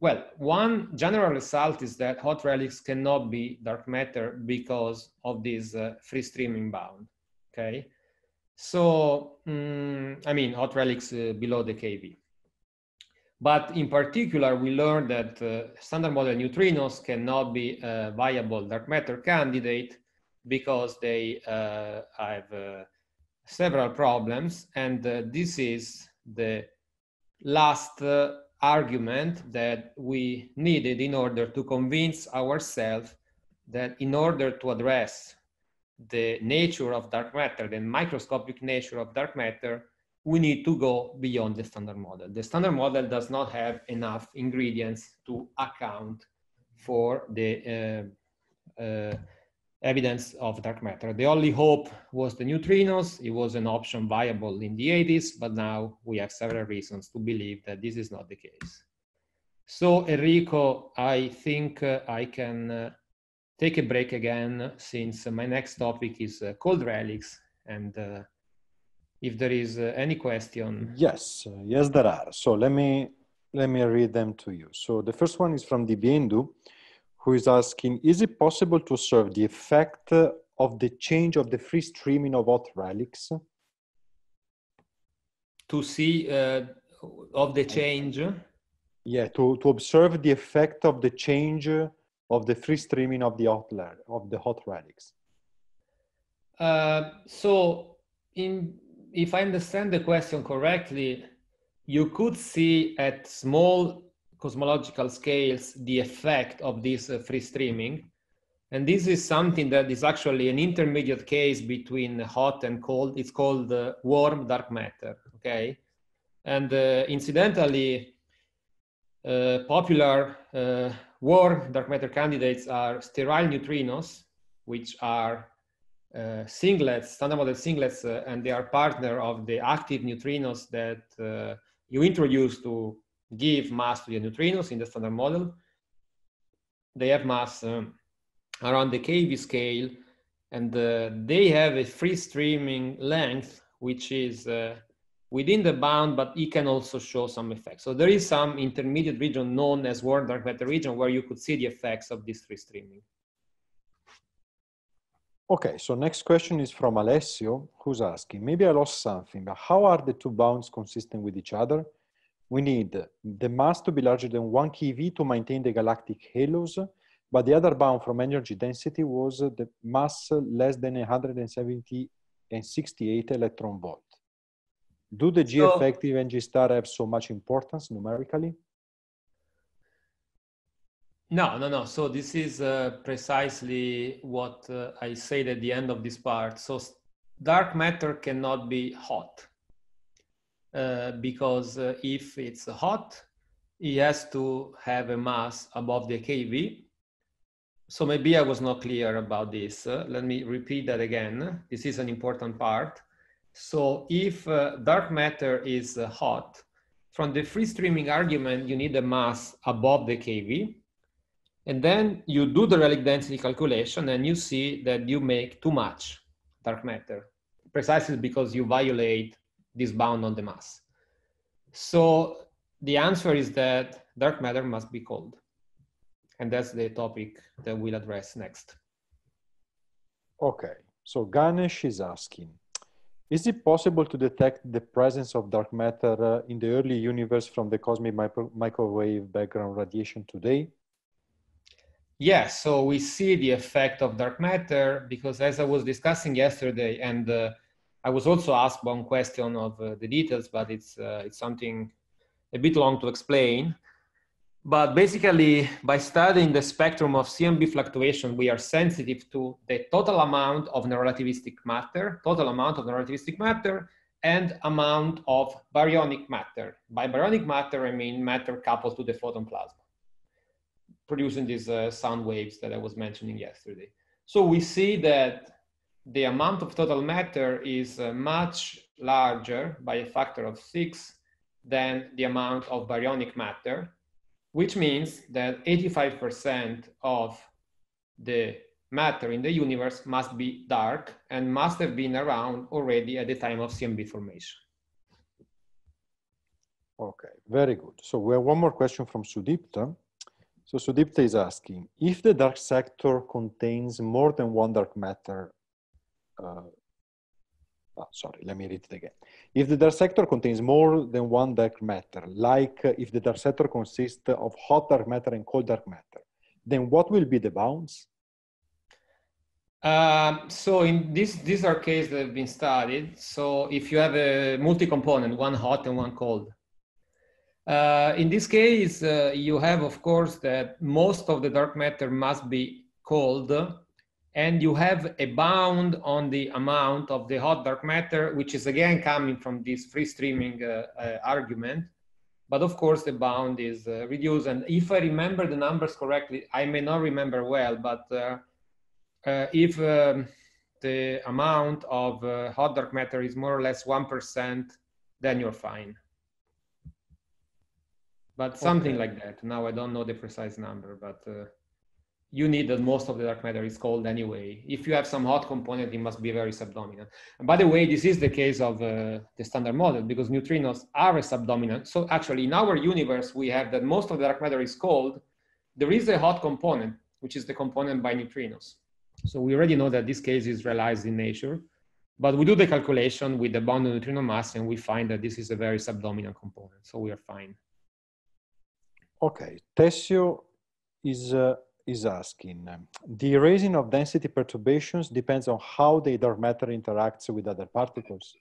well, one general result is that hot relics cannot be dark matter because of this uh, free streaming bound, okay? So, um, I mean, hot relics uh, below the keV. But in particular, we learned that uh, standard model neutrinos cannot be a viable dark matter candidate because they uh, have uh, several problems. And uh, this is the last argument that we needed in order to convince ourselves that in order to address the nature of dark matter, the microscopic nature of dark matter, we need to go beyond the standard model. The standard model does not have enough ingredients to account for the uh, uh, evidence of dark matter. The only hope was the neutrinos. It was an option viable in the 80s, but now we have several reasons to believe that this is not the case. So Enrico, I think uh, I can uh, take a break again since my next topic is uh, cold relics and uh, if there is uh, any question. Yes, uh, yes, there are. So let me let me read them to you. So the first one is from Dibiendu, who is asking, is it possible to observe the effect of the change of the free streaming of hot relics? To see uh, of the change? Yeah, to, to observe the effect of the change of the free streaming of the hot, of the hot relics. Uh, so in if I understand the question correctly, you could see at small cosmological scales the effect of this uh, free streaming. And this is something that is actually an intermediate case between hot and cold. It's called warm dark matter, okay? And uh, incidentally, uh, popular warm dark matter candidates are sterile neutrinos, which are uh, singlets, standard model singlets, uh, and they are partner of the active neutrinos that uh, you introduce to give mass to the neutrinos in the standard model. They have mass um, around the keV scale, and uh, they have a free streaming length, which is uh, within the bound, but it can also show some effects. So there is some intermediate region known as warm dark matter region where you could see the effects of this free streaming. Okay, so next question is from Alessio, who's asking, maybe I lost something, but how are the two bounds consistent with each other? We need the mass to be larger than 1 keV to maintain the galactic halos, but the other bound from energy density was the mass less than 170 and 68 electron volt. Do the G effective and G star have so much importance numerically? No, no, no. So this is uh, precisely what uh, I said at the end of this part. So dark matter cannot be hot uh, because uh, if it's hot, it has to have a mass above the keV. So maybe I was not clear about this. Uh, let me repeat that again. This is an important part. So if uh, dark matter is uh, hot, from the free streaming argument, you need a mass above the keV. And then you do the relic density calculation and you see that you make too much dark matter, precisely because you violate this bound on the mass. So the answer is that dark matter must be cold. And that's the topic that we'll address next. Okay, so Ganesh is asking, is it possible to detect the presence of dark matter uh, in the early universe from the cosmic micro microwave background radiation today? Yes, so we see the effect of dark matter because as I was discussing yesterday, and uh, I was also asked one question of uh, the details, but it's, uh, it's something a bit long to explain. But basically, by studying the spectrum of CMB fluctuation, we are sensitive to the total amount of relativistic matter, total amount of relativistic matter, and amount of baryonic matter. By baryonic matter, I mean matter coupled to the photon plasma, producing these uh, sound waves that I was mentioning yesterday. So we see that the amount of total matter is uh, much larger by a factor of six than the amount of baryonic matter, which means that 85% of the matter in the universe must be dark and must have been around already at the time of CMB formation. Okay, very good. So we have one more question from Sudipta. So Sudipta is asking, if the dark sector contains more than one dark matter, uh, oh, sorry, let me read it again. If the dark sector contains more than one dark matter, like uh, if the dark sector consists of hot dark matter and cold dark matter, then what will be the bounds? Um, so in this, these are cases that have been studied. So if you have a multi-component, one hot and one cold, uh, in this case, uh, you have, of course, that most of the dark matter must be cold and you have a bound on the amount of the hot dark matter, which is again coming from this free streaming uh, uh, argument. But of course, the bound is uh, reduced. And if I remember the numbers correctly, I may not remember well, but uh, uh, if um, the amount of uh, hot dark matter is more or less 1%, then you're fine. But something okay. like that. Now I don't know the precise number, but you need that most of the dark matter is cold anyway. If you have some hot component, it must be very subdominant. And by the way, this is the case of uh, the standard model because neutrinos are a subdominant. So actually in our universe, we have that most of the dark matter is cold. There is a hot component, which is the component by neutrinos. So we already know that this case is realized in nature, but we do the calculation with the bounded neutrino mass and we find that this is a very subdominant component. So we are fine. Okay, Tessio is uh is asking, the erasing of density perturbations depends on how the dark matter interacts with other particles?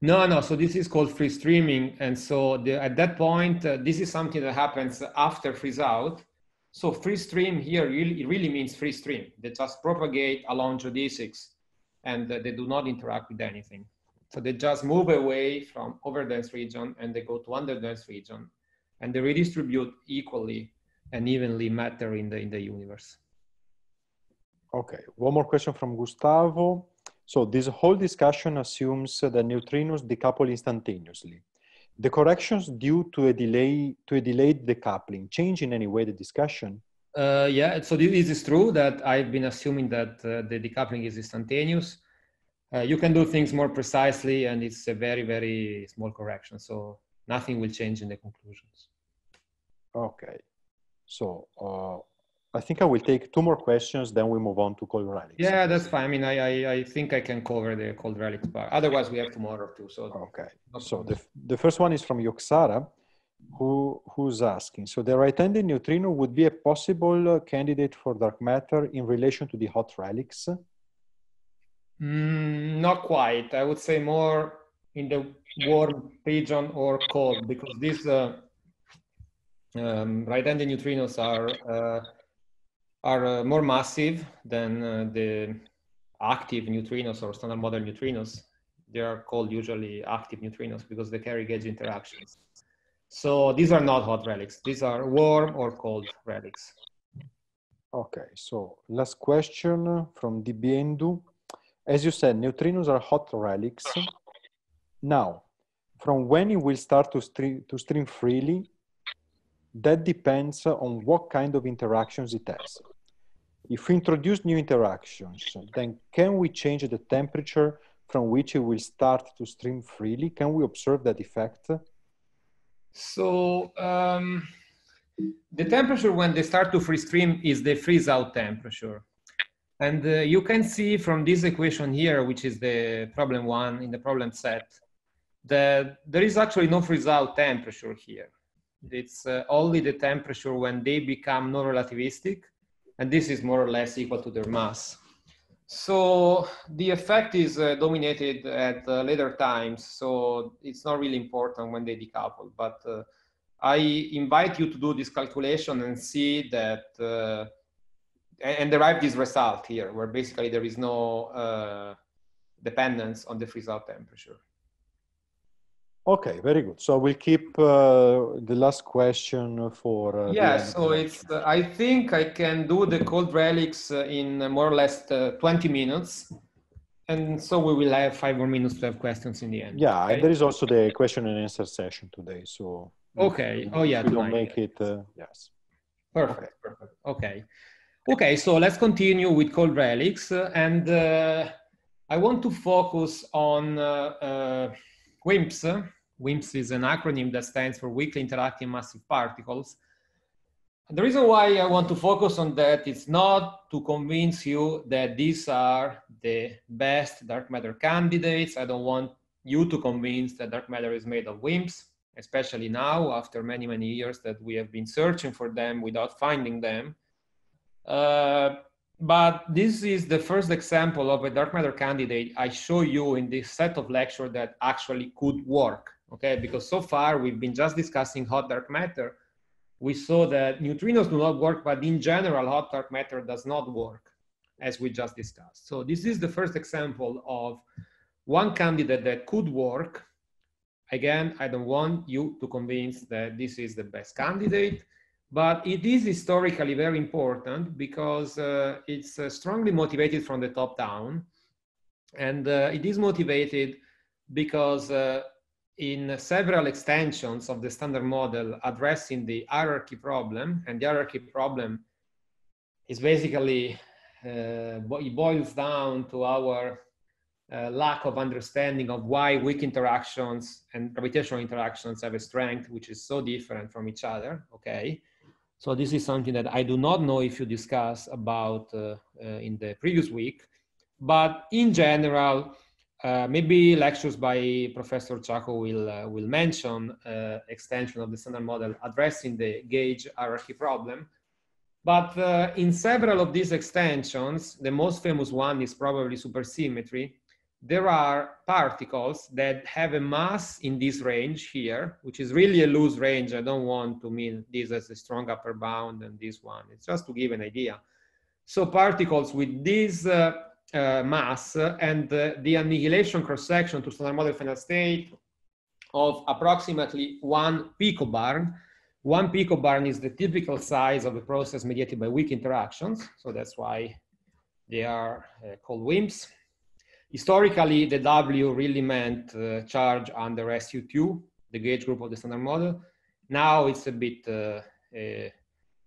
No, no. So this is called free streaming. And so the, at that point, uh, this is something that happens after freeze out. So free stream here really, really means free stream. They just propagate along geodesics and uh, they do not interact with anything. So they just move away from overdense region and they go to underdense region and they redistribute equally and evenly matter in the in the universe. Okay, one more question from Gustavo. So this whole discussion assumes that neutrinos decouple instantaneously. The corrections due to a delay to a delayed decoupling change in any way the discussion? Uh, yeah, so this is true that I've been assuming that uh, the decoupling is instantaneous. Uh, you can do things more precisely, and it's a very very small correction, so nothing will change in the conclusions. Okay. So uh, I think I will take two more questions, then we move on to cold relics. Yeah, that's fine. I mean, I, I, I think I can cover the cold relics part. Otherwise, we have tomorrow too. So okay. So the, the first one is from Yoksara, who who's asking. So the right-handed neutrino would be a possible uh, candidate for dark matter in relation to the hot relics. Mm, not quite. I would say more in the warm region or cold because this. Uh, um, right-handed neutrinos are uh, are uh, more massive than uh, the active neutrinos or standard model neutrinos. They are called usually active neutrinos because they carry gauge interactions. So these are not hot relics. These are warm or cold relics. Okay, so last question from Dibiendu. As you said, neutrinos are hot relics. Now, from when it will start to stream, to stream freely, that depends on what kind of interactions it has. If we introduce new interactions, then can we change the temperature from which it will start to stream freely? Can we observe that effect? So um, the temperature when they start to free stream is the freeze out temperature. And uh, you can see from this equation here, which is the problem one in the problem set, that there is actually no freeze out temperature here. It's uh, only the temperature when they become non-relativistic, and this is more or less equal to their mass. So the effect is uh, dominated at uh, later times, so it's not really important when they decouple. But uh, I invite you to do this calculation and see that, uh, and derive this result here, where basically there is no uh, dependence on the freeze-out temperature. Okay, very good. So we'll keep uh, the last question for. Uh, yeah, so it's. Uh, I think I can do the cold relics uh, in more or less uh, 20 minutes, and so we will have five more minutes to have questions in the end. Yeah, okay? and there is also the question and answer session today. So. Okay. oh yeah. We don't make it. Uh, yes. Perfect. Okay. Perfect. Okay. Okay. So let's continue with cold relics, and I want to focus on WIMPs WIMPs is an acronym that stands for Weakly Interacting Massive Particles. And the reason why I want to focus on that is not to convince you that these are the best dark matter candidates. I don't want you to convince that dark matter is made of WIMPs, especially now after many, many years that we have been searching for them without finding them. Uh, but this is the first example of a dark matter candidate I show you in this set of lecture that actually could work okay? Because so far we've been just discussing hot dark matter. We saw that neutrinos do not work, but in general, hot dark matter does not work, as we just discussed. So this is the first example of one candidate that could work. Again, I don't want you to convince that this is the best candidate, but it is historically very important because uh, it's uh, strongly motivated from the top down. And uh, it is motivated because uh, in several extensions of the standard model addressing the hierarchy problem. And the hierarchy problem is basically, uh, it boils down to our uh, lack of understanding of why weak interactions and gravitational interactions have a strength which is so different from each other, okay? So this is something that I do not know if you discuss about uh, uh in the previous week, but in general, uh, maybe lectures by Professor Ciacco will, uh, will mention uh, extension of the standard model addressing the gauge hierarchy problem. But uh, in several of these extensions, the most famous one is probably supersymmetry. There are particles that have a mass in this range here, which is really a loose range. I don't want to mean this as a strong upper bound and this one. It's just to give an idea. So particles with this uh, uh, mass and uh, the annihilation cross-section to standard model final state of approximately one picobarn. One picobarn is the typical size of a process mediated by weak interactions, so that's why they are uh, called WIMPs. Historically, the W really meant uh, charge under SU2, the gauge group of the standard model. Now it's a bit uh, uh,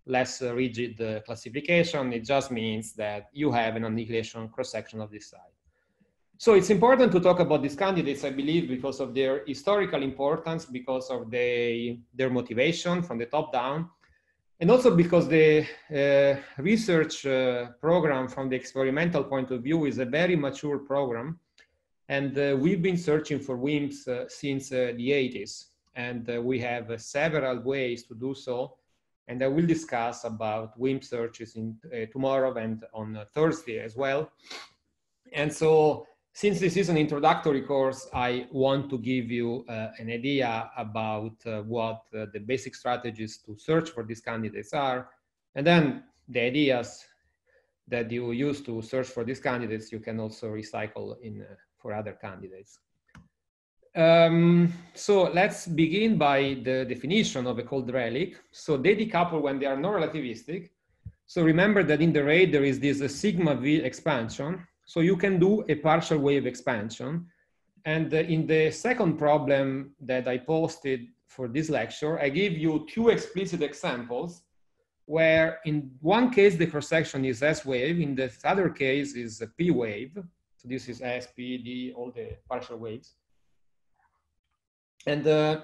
less rigid uh, classification. It just means that you have an annihilation cross-section of this side. So it's important to talk about these candidates, I believe, because of their historical importance, because of the, their motivation from the top down, and also because the uh, research uh, program from the experimental point of view is a very mature program. And uh, we've been searching for WIMPs uh, since uh, the 80s. And we have several ways to do so and I will discuss about WIMP searches in uh, tomorrow and on uh, Thursday as well. And so since this is an introductory course, I want to give you uh, an idea about uh, what uh, the basic strategies to search for these candidates are. And then the ideas that you use to search for these candidates, you can also recycle in uh, for other candidates. Um, so let's begin by the definition of a cold relic. So they decouple when they are non-relativistic. So remember that in the ray there is this sigma V expansion. So you can do a partial wave expansion. And in the second problem that I posted for this lecture, I give you two explicit examples where in one case the cross-section is S wave, in the other case is a P wave. So this is S, P, D, all the partial waves. And uh,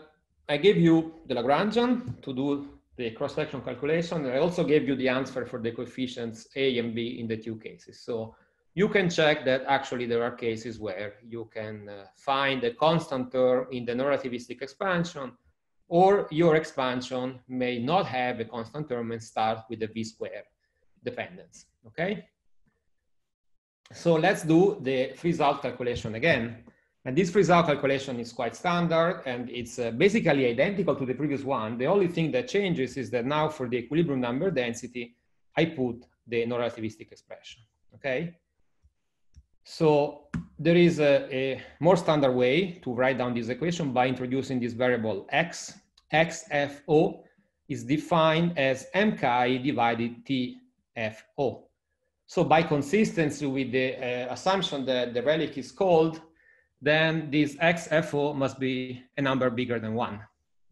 I gave you the Lagrangian to do the cross-section calculation. I also gave you the answer for the coefficients A and B in the two cases. So you can check that actually there are cases where you can uh, find a constant term in the non-relativistic expansion or your expansion may not have a constant term and start with a v square dependence, okay? So let's do the freeze-out calculation again. And this freeze-out calculation is quite standard and it's uh, basically identical to the previous one. The only thing that changes is that now for the equilibrium number density, I put the non-relativistic expression, okay? So there is a, a, more standard way to write down this equation by introducing this variable x. xfo is defined as mchi divided tfo. So by consistency with the uh, assumption that the relic is cold, then this xfo must be a number bigger than one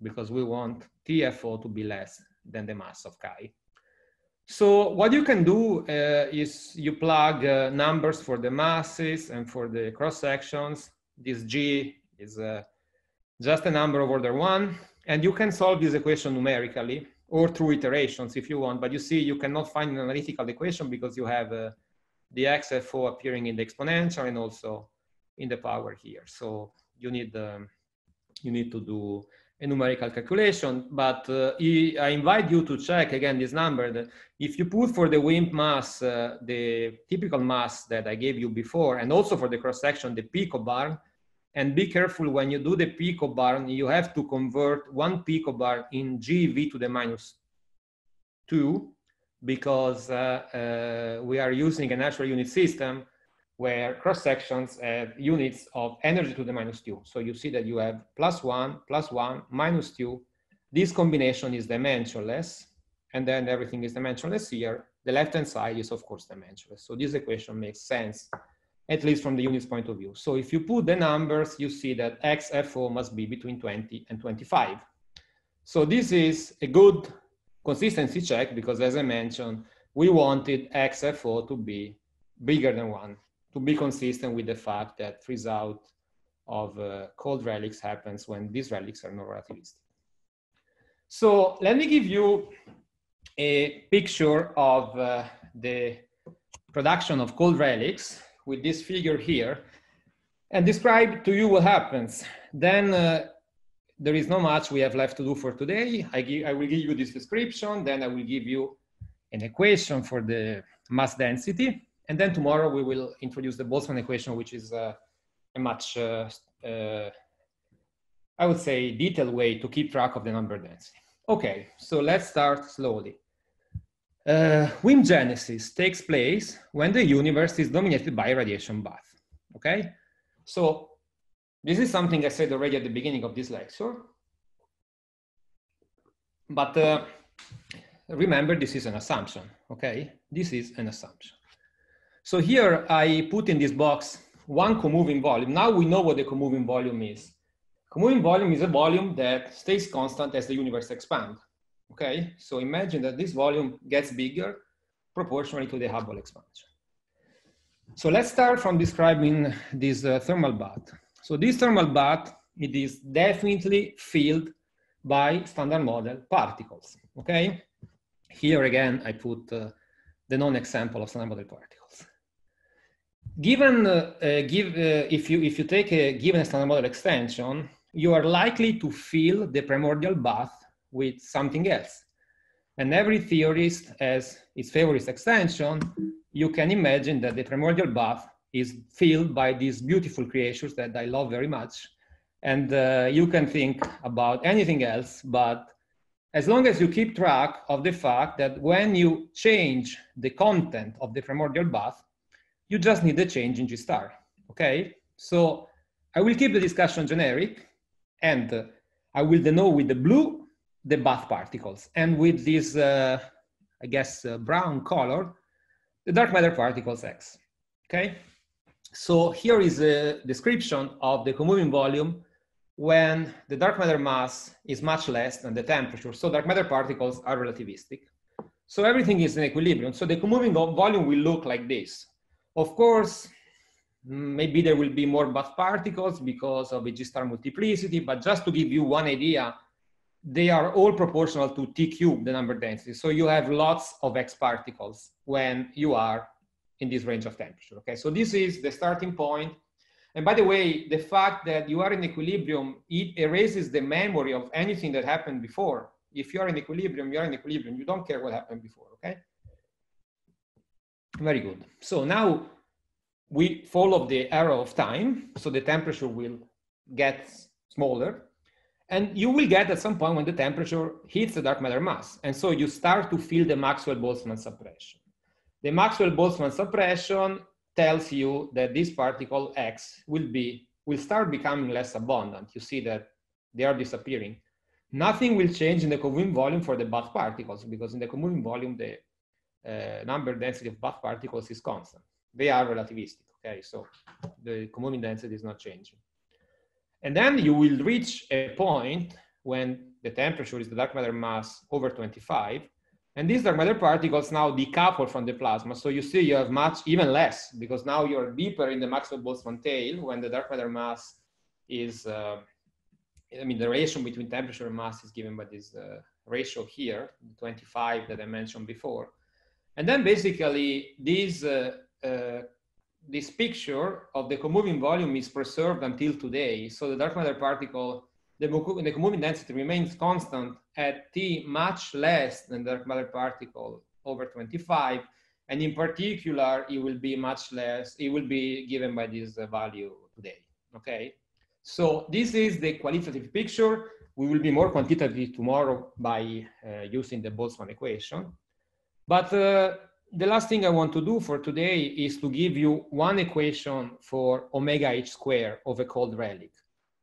because we want tfo to be less than the mass of chi. So what you can do uh, is you plug uh, numbers for the masses and for the cross sections. This G is uh, just a number of order one, and you can solve this equation numerically or through iterations if you want, but you see you cannot find an analytical equation because you have uh, the XFO appearing in the exponential and also in the power here. So you need um, you need to do a numerical calculation, but uh, I invite you to check again this number. That if you put for the WIMP mass uh, the typical mass that I gave you before, and also for the cross section the pico barn, and be careful when you do the pico barn, you have to convert one picobarn in GeV to the minus two, because uh, uh, we are using a natural unit system where cross sections have units of energy to the minus two. So you see that you have plus one, plus one, minus two. This combination is dimensionless, and then everything is dimensionless here. The left-hand side is of course dimensionless. So this equation makes sense, at least from the unit's point of view. So if you put the numbers, you see that XFO must be between 20 and 25. So this is a good consistency check because as I mentioned, we wanted XFO to be bigger than one to be consistent with the fact that freeze out of uh, cold relics happens when these relics are not relativistic. So let me give you a picture of uh, the production of cold relics with this figure here and describe to you what happens. Then uh, there is not much we have left to do for today. I, give, I will give you this description, then I will give you an equation for the mass density. And then tomorrow we will introduce the Boltzmann equation, which is uh, a much, uh, uh, I would say, detailed way to keep track of the number density. Okay, so let's start slowly. Uh, WIMP genesis takes place when the universe is dominated by radiation bath. Okay, so this is something I said already at the beginning of this lecture. But uh, remember, this is an assumption. Okay, this is an assumption. So here I put in this box one comoving volume. Now we know what the comoving volume is. Comoving volume is a volume that stays constant as the universe expands. Okay, so imagine that this volume gets bigger proportionally to the Hubble expansion. So let's start from describing this uh, thermal bath. So this thermal bath, it is definitely filled by standard model particles, okay? Here again, I put uh, the known example of standard model particles given uh, give uh, if you if you take a given standard model extension you are likely to fill the primordial bath with something else. And every theorist has its favorite extension. You can imagine that the primordial bath is filled by these beautiful creatures that i love very much. And uh, you can think about anything else but as long as you keep track of the fact that when you change the content of the primordial bath you just need the change in G star, okay? So I will keep the discussion generic and I will denote with the blue the bath particles and with this, uh, I guess, uh, brown color, the dark matter particles X, okay? So here is a description of the co-moving volume when the dark matter mass is much less than the temperature. So dark matter particles are relativistic. So everything is in equilibrium. So the co-moving volume will look like this. Of course, maybe there will be more bath particles because of a G star multiplicity, but just to give you one idea, they are all proportional to T cube, the number density. So you have lots of X particles when you are in this range of temperature, okay? So this is the starting point. And by the way, the fact that you are in equilibrium, it erases the memory of anything that happened before. If you are in equilibrium, you are in equilibrium. You don't care what happened before, okay? Very good. So now we follow the arrow of time. So the temperature will get smaller. And you will get at some point when the temperature hits the dark matter mass. And so you start to feel the Maxwell-Boltzmann suppression. The Maxwell-Boltzmann suppression tells you that this particle X will be will start becoming less abundant. You see that they are disappearing. Nothing will change in the co-moving volume for the bath particles because in the co-moving volume, the number density of bath particles is constant. They are relativistic, okay? So the co-moving density is not changing. And then you will reach a point when the temperature is the dark matter mass over 25, and these dark matter particles now decouple from the plasma. So you see you have much, even less, because now you're deeper in the Maxwell-Boltzmann tail when the dark matter mass is, uh, I mean, the relation between temperature and mass is given by this uh, ratio here, 25 that I mentioned before. And then basically this, uh, uh this picture of the co-moving volume is preserved until today. So the dark matter particle the, the moving density remains constant at t much less than the dark matter particle over 25. And in particular, it will be much less, it will be given by this uh, value today, okay? So this is the qualitative picture. We will be more quantitative tomorrow by uh, using the Boltzmann equation. But uh, the last thing I want to do for today is to give you one equation for omega h square of a cold relic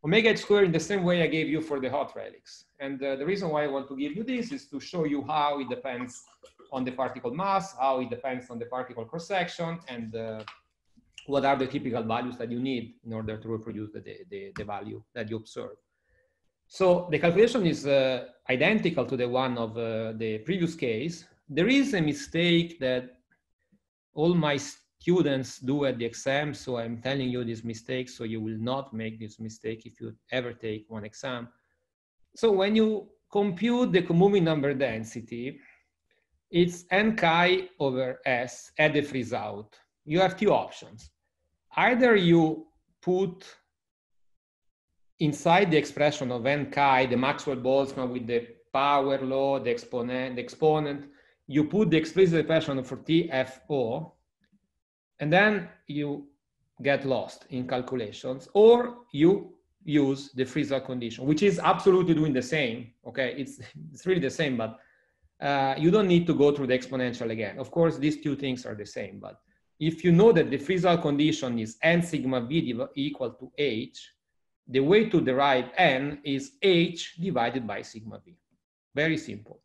omega h square in the same way I gave you for the hot relics. And uh, the reason why I want to give you this is to show you how it depends on the particle mass, how it depends on the particle cross section, and uh, what are the typical values that you need in order to reproduce the, the, the value that you observe. So the calculation is uh, identical to the one of uh, the previous case. There is a mistake that all my students do at the exam. So I'm telling you this mistake so you will not make this mistake if you ever take one exam. So when you compute the moving number density, it's n chi over s at the freeze out. You have two options. Either you put inside the expression of n chi, the Maxwell-Boltzmann with the power law, the exponent, the exponent, you put the explicit expression for TFO, and then you get lost in calculations or you use the freeze-out condition, which is absolutely doing the same. Okay, it's it's really the same, but uh, you don't need to go through the exponential again. Of course, these two things are the same, but if you know that the freeze-out condition is n sigma v equal to h, the way to derive n is h divided by sigma v. Very simple.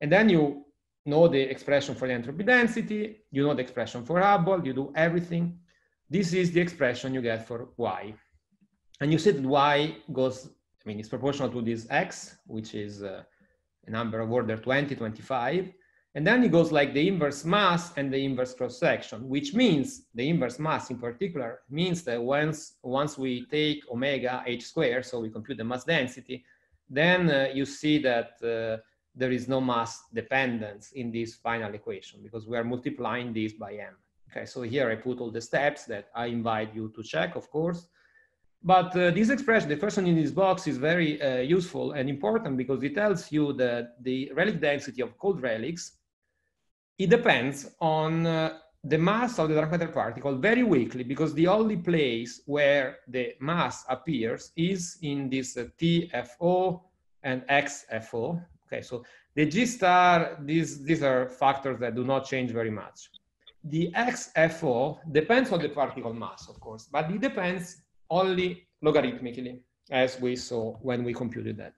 And then you know the expression for the entropy density, you know the expression for Hubble, you do everything. This is the expression you get for y. And you see that y goes, I mean, it's proportional to this x, which is uh, a number of order 20, 25. And then it goes like the inverse mass and the inverse cross section, which means the inverse mass in particular means that once, once we take omega h squared, so we compute the mass density, then uh, you see that uh, there is no mass dependence in this final equation because we are multiplying this by m. Okay, so here I put all the steps that I invite you to check, of course. But uh, this expression, the first one in this box is very uh, useful and important because it tells you that the relic density of cold relics, it depends on uh, the mass of the dark matter particle very weakly because the only place where the mass appears is in this uh, TFO and XFO, Okay, so the G star, these, these are factors that do not change very much. The XFO depends on the particle mass, of course, but it depends only logarithmically, as we saw when we computed that.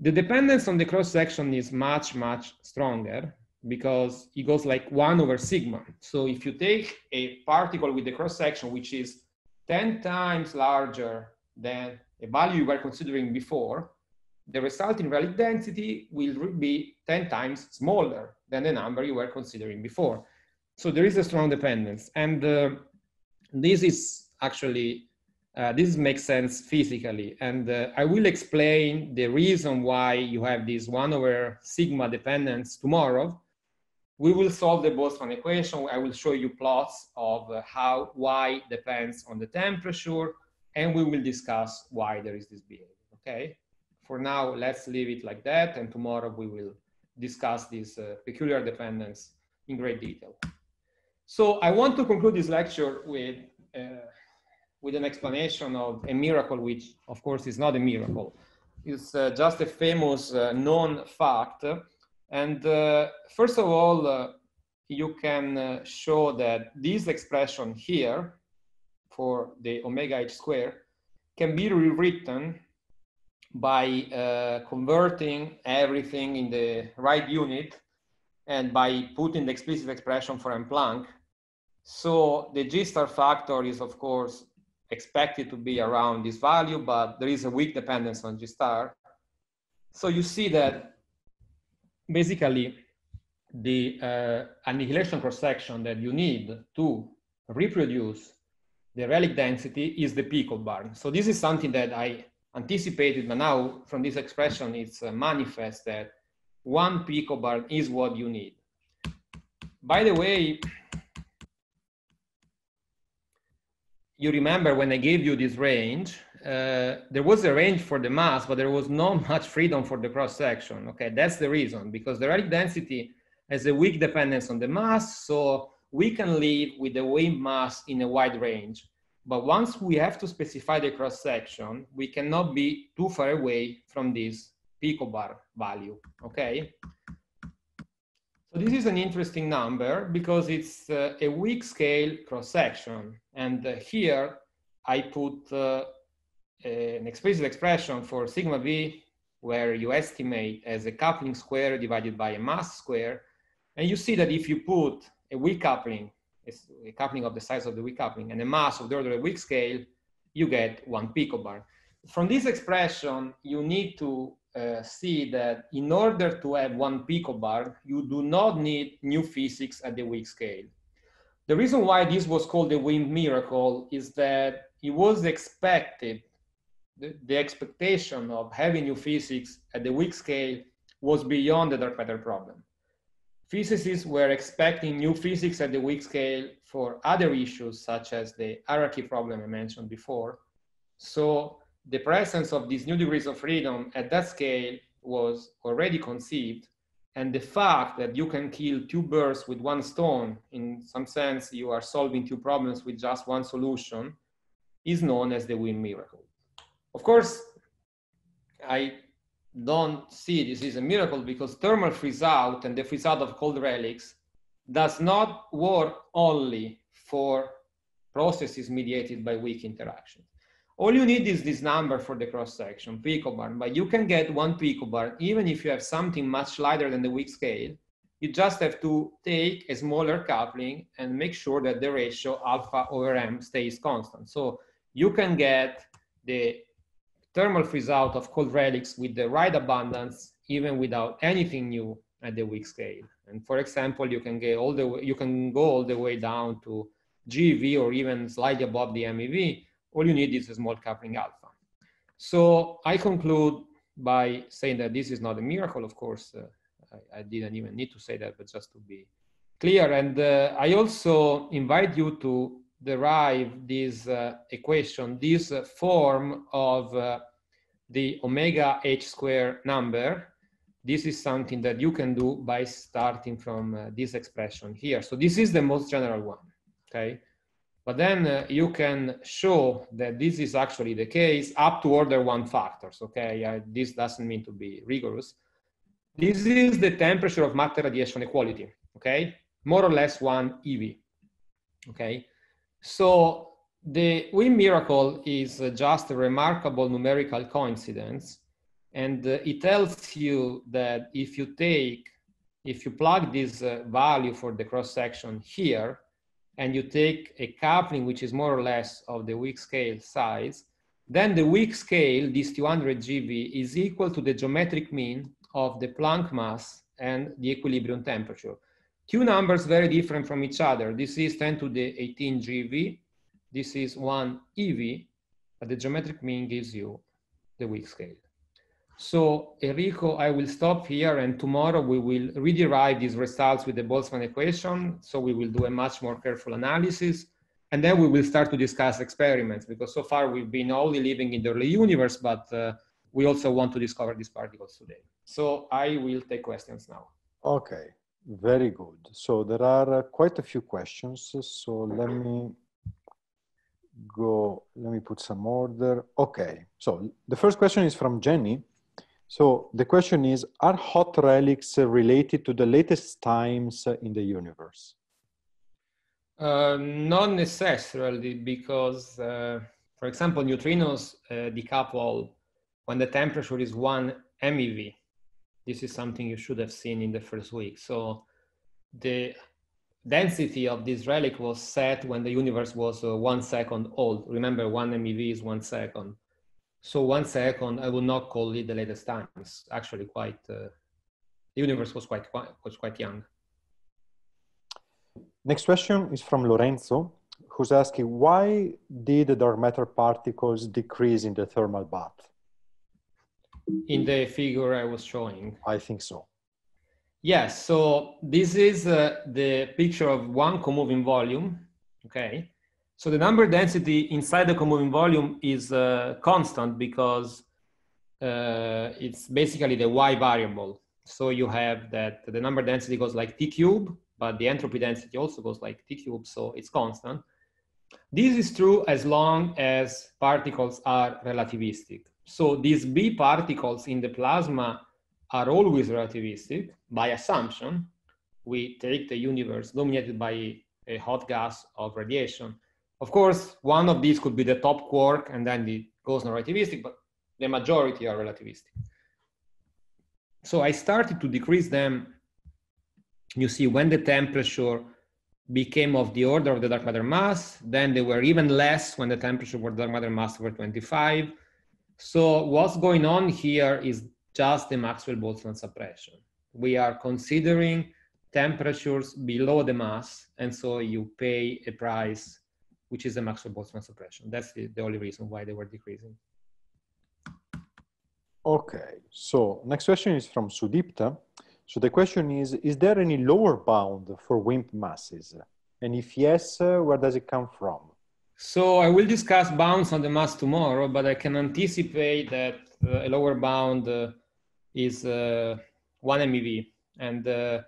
The dependence on the cross section is much, much stronger. because it goes like one over sigma. So if you take a particle with the cross section, which is 10 times larger than a value you were considering before, the resulting relic density will be 10 times smaller than the number you were considering before. So there is a strong dependence. And uh, this is actually, uh, this makes sense physically. And uh, I will explain the reason why you have this one over sigma dependence tomorrow. We will solve the Boltzmann equation. I will show you plots of uh, how y depends on the temperature, and we will discuss why there is this behavior, okay? For now, let's leave it like that, and tomorrow we will discuss this uh, peculiar dependence in great detail. So I want to conclude this lecture with, uh, with an explanation of a miracle, which of course is not a miracle. It's uh, just a famous uh, known fact and uh, first of all, uh, you can show that this expression here for the omega h square can be rewritten by uh, converting everything in the right unit and by putting the explicit expression for M Planck. So the G star factor is of course expected to be around this value, but there is a weak dependence on G star. So you see that basically the uh, annihilation cross-section that you need to reproduce the relic density is the picobarn. So this is something that I anticipated, but now from this expression, it's uh, manifest that one picobarn is what you need. By the way, you remember when I gave you this range, uh, there was a range for the mass, but there was not much freedom for the cross section. Okay, that's the reason because the relic density has a weak dependence on the mass, so we can live with the wave mass in a wide range. But once we have to specify the cross section, we cannot be too far away from this picobarn value. Okay. So this is an interesting number because it's uh, a weak scale cross section. And uh, here I put uh, an explicit expression for sigma v where you estimate as a coupling square divided by a mass square. And you see that if you put a weak coupling, a coupling of the size of the weak coupling, and a mass of the order of the weak scale, you get one picobarn. From this expression, you need to uh, see that in order to have one picobarn, you do not need new physics at the weak scale. The reason why this was called the WIMP miracle is that it was expected the, the expectation of having new physics at the weak scale was beyond the dark matter problem. Physicists were expecting new physics at the weak scale for other issues, such as the hierarchy problem I mentioned before. So the presence of these new degrees of freedom at that scale was already conceived. And the fact that you can kill two birds with one stone, in some sense, you are solving two problems with just one solution, is known as the WIMP miracle. Of course, I don't see this is a miracle because thermal freeze out and the freeze out of cold relics does not work only for processes mediated by weak interactions. All you need is this number for the cross section, picobarn, but you can get one picobarn even if you have something much lighter than the weak scale. You just have to take a smaller coupling and make sure that the ratio alpha over m stays constant. So you can get the thermal freeze out of cold relics with the right abundance, even without anything new at the weak scale. And for example, you can get all the way, you can go all the way down to GeV or even slightly above the MeV. All you need is a small coupling alpha. So I conclude by saying that this is not a miracle. Of course, uh, I, I, didn't even need to say that, but just to be clear. And uh, I also invite you to derive this uh, equation, this uh, form of uh, the omega h square number, this is something that you can do by starting from uh, this expression here. So this is the most general one, okay? But then uh, you can show that this is actually the case up to order one factors, okay? Uh, this doesn't mean to be rigorous. This is the temperature of matter radiation equality, okay? More or less one eV, okay? So the WIMP miracle is just a remarkable numerical coincidence. And uh, it tells you that if you take if you plug this uh, value for the cross section here, and you take a coupling which is more or less of the weak scale size, then the weak scale, this 200 GeV, is equal to the geometric mean of the Planck mass and the equilibrium temperature. Two numbers very different from each other. This is 10 to the 18 GeV. This is 1 eV, but the geometric mean gives you the weak scale. So Enrico, I will stop here and tomorrow we will rederive these results with the Boltzmann equation. So we will do a much more careful analysis. And then we will start to discuss experiments because so far we've been only living in the early universe, but uh, we also want to discover these particles today. So I will take questions now. Okay, very good. So there are uh, quite a few questions. So let me go, let me put some order. Okay, so the first question is from Jenny. So the question is, are hot relics related to the latest times in the universe? Uh, not necessarily, because, uh, for example, neutrinos uh, decouple when the temperature is 1 MeV. This is something you should have seen in the first week. So the density of this relic was set when the universe was uh, one second old. Remember, 1 MeV is one second. So one second, I would not call it the latest times. Actually, quite uh, the universe was quite, quite was quite young. Next question is from Lorenzo, who's asking why did the dark matter particles decrease in the thermal bath? In the figure I was showing. I think so. Yes. So this is uh, the picture of one co-moving volume. Okay. So the number density inside the co-moving volume is uh, constant because uh, it's basically the y variable. So you have that the number density goes like t cube, but the entropy density also goes like t cube, so it's constant. This is true as long as particles are relativistic. So these B particles in the plasma are always relativistic by assumption. We take the universe dominated by a hot gas of radiation of course, one of these could be the top quark and then it goes non-relativistic, but the majority are relativistic. So I started to decrease them. You see, when the temperature became of the order of the dark matter mass, then they were even less when the temperature for dark matter mass were 25. So what's going on here is just the Maxwell-Boltzmann suppression. We are considering temperatures below the mass, and so you pay a price which is the Maxwell-Boltzmann suppression. That's the, the only reason why they were decreasing. Okay, so next question is from Sudipta. So the question is, is there any lower bound for WIMP masses? And if yes, uh, where does it come from? So I will discuss bounds on the mass tomorrow, but I can anticipate that uh, a lower bound uh, is uh, 1 MeV. And uh,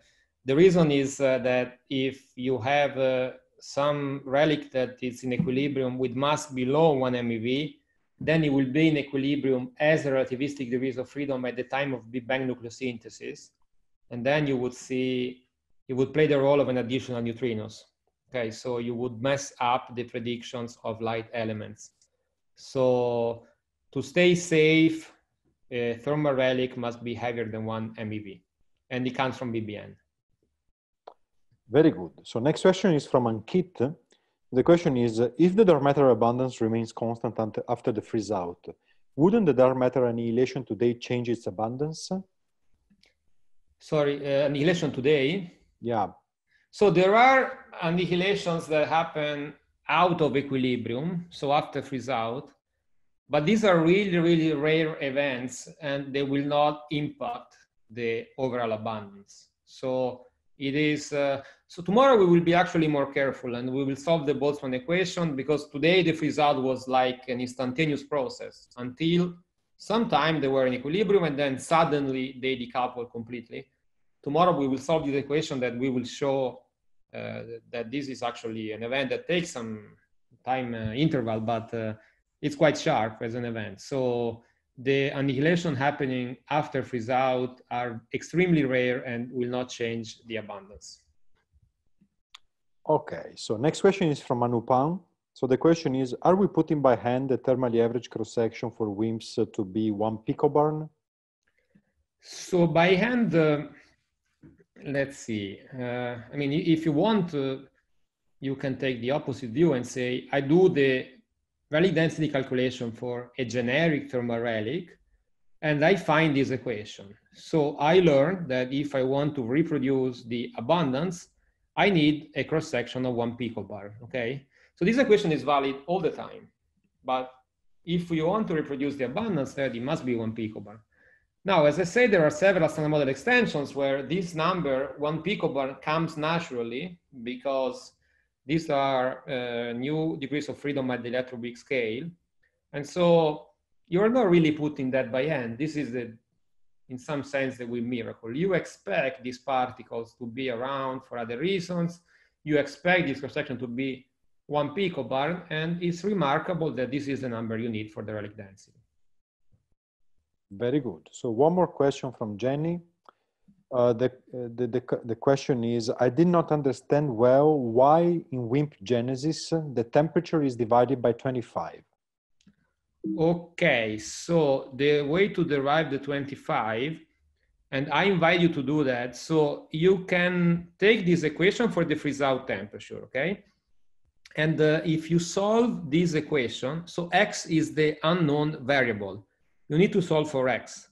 the reason is uh, that if you have some relic that is in equilibrium with mass below 1 MeV, then it will be in equilibrium as a relativistic degrees of freedom at the time of Big Bang nucleosynthesis. And then you would see, it would play the role of an additional neutrinos. Okay, so you would mess up the predictions of light elements. So to stay safe, a thermal relic must be heavier than 1 MeV. And it comes from BBN. Very good. So next question is from Ankit. The question is, if the dark matter abundance remains constant after the freeze out, wouldn't the dark matter annihilation today change its abundance? Sorry, uh, annihilation today? Yeah. So there are annihilations that happen out of equilibrium, so after freeze out, but these are really, really rare events and they will not impact the overall abundance. So it is, uh, so tomorrow we will be actually more careful and we will solve the Boltzmann equation because today the freeze out was like an instantaneous process until sometime they were in equilibrium and then suddenly they decouple completely. Tomorrow we will solve this equation that we will show uh, that this is actually an event that takes some time uh, interval, but uh, it's quite sharp as an event. So the annihilation happening after freeze out are extremely rare and will not change the abundance. Okay, so next question is from Anupam. So the question is, are we putting by hand the thermally average cross-section for WIMPs to be one picobarn? So by hand, uh, let's see. Uh, I mean, if you want to, you can take the opposite view and say, I do the relic density calculation for a generic thermal relic, and I find this equation. So I learned that if I want to reproduce the abundance, I need a cross-section of one picobarn, okay? So this equation is valid all the time, but if you want to reproduce the abundance, then it must be one picobarn. Now, as I said, there are several standard model extensions where this number, one picobarn, comes naturally because these are uh, new degrees of freedom at the electroweak scale. And so you're not really putting that by hand. This is, the, in some sense, the WIMP miracle. You expect these particles to be around for other reasons. You expect this cross-section to be one picobarn, and it's remarkable that this is the number you need for the relic density. Very good. So one more question from Jenny. Uh, the, the, the, the, question is, I did not understand well why in WIMP Genesis the temperature is divided by 25. Okay, so the way to derive the 25, and I invite you to do that, so you can take this equation for the freeze-out temperature, okay? And uh, if you solve this equation, so x is the unknown variable you need to solve for x.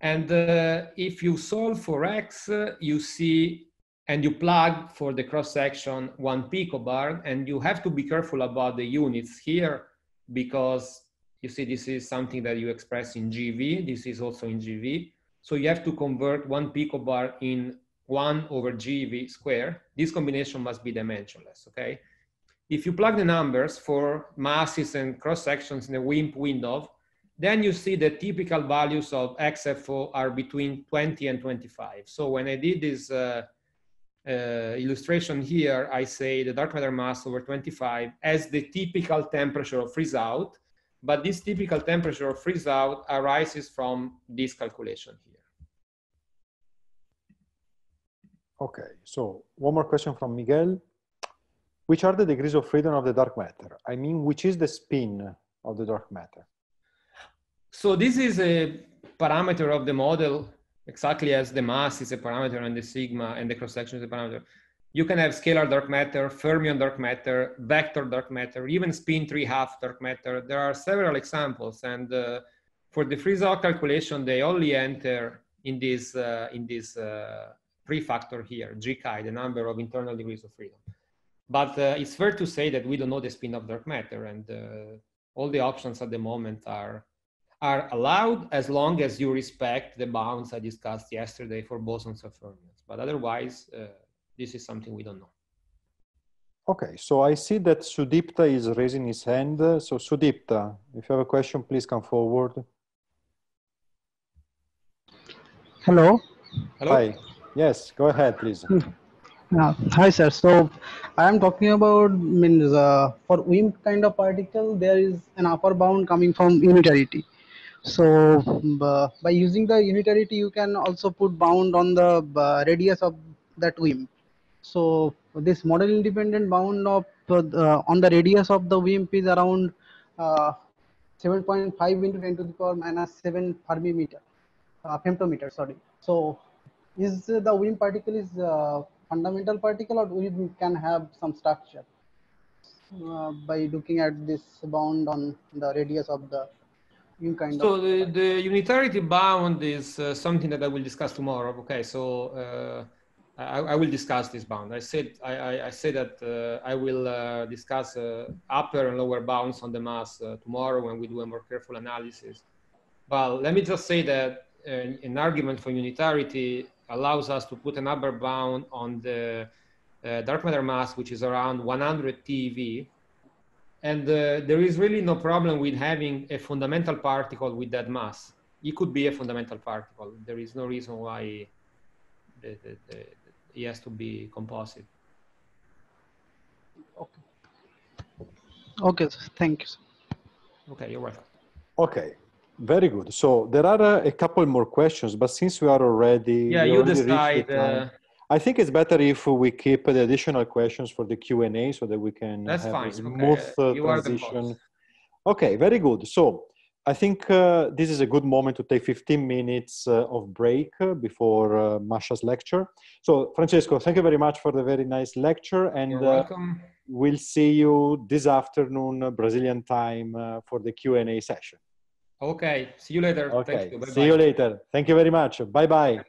And uh, if you solve for x, uh, you see, and you plug for the cross section one picobarn, and you have to be careful about the units here because you see this is something that you express in GeV, This is also in GeV. So you have to convert one picobarn in one over GeV square. This combination must be dimensionless, okay? If you plug the numbers for masses and cross sections in the WIMP window, then you see the typical values of XFO are between 20 and 25. So when I did this uh, uh, illustration here, I say the dark matter mass over 25 as the typical temperature of freeze out, but this typical temperature of freeze out arises from this calculation here. Okay, so one more question from Miguel. Which are the degrees of freedom of the dark matter? I mean, which is the spin of the dark matter? So this is a parameter of the model exactly as the mass is a parameter and the sigma and the cross section is a parameter. You can have scalar dark matter, fermion dark matter, vector dark matter, even spin 3 half dark matter. There are several examples and uh, for the freeze-out calculation, they only enter in this, uh, in this uh, prefactor here, g chi, the number of internal degrees of freedom. But uh, it's fair to say that we don't know the spin of dark matter and uh, all the options at the moment are are allowed as long as you respect the bounds I discussed yesterday for bosons and fermions. But otherwise, uh, this is something we don't know. Okay, so I see that Sudipta is raising his hand. So Sudipta, if you have a question, please come forward. Hello. Hello. Hi. Yes, go ahead, please. Uh, hi, sir. So I am talking about means uh, for WIMP kind of particle, there is an upper bound coming from unitarity. So uh, by using the unitarity, you can also put bound on the uh, radius of that WIMP. So this model independent bound of uh, on the radius of the WIMP is around uh, 7.5 into 10 to the power minus 7 Fermi meter, uh, femtometer, sorry. So is the WIMP particle is uh, fundamental particle or we can have some structure by looking at this bound on the radius of the kind so the, the unitarity bound is uh, something that I will discuss tomorrow. Okay, so uh, I, I, will discuss this bound. I said I, I, I said that uh, I will uh, discuss uh, upper and lower bounds on the mass uh, tomorrow when we do a more careful analysis. But let me just say that an argument for unitarity allows us to put an upper bound on the dark matter mass, which is around 100 TeV, and uh, there is really no problem with having a fundamental particle with that mass. It could be a fundamental particle. There is no reason why the, the, the, it has to be composite. Okay. Okay, thank you. Okay, you're welcome. Okay, very good. So there are uh, a couple more questions, but since we are already yeah, you already decide. Uh, I think it's better if we keep the additional questions for the Q and A so that we can That's have fine. a smooth okay. transition. Okay, very good. So I think uh, this is a good moment to take 15 minutes uh, of break uh, before uh, Masha's lecture. So, Francesco, thank you very much for the very nice lecture, and You're welcome. we'll see you this afternoon, uh, Brazilian time, uh, for the Q and A session. Okay. See you later. Okay. Thank you. See you later. Thank you very much. Bye bye.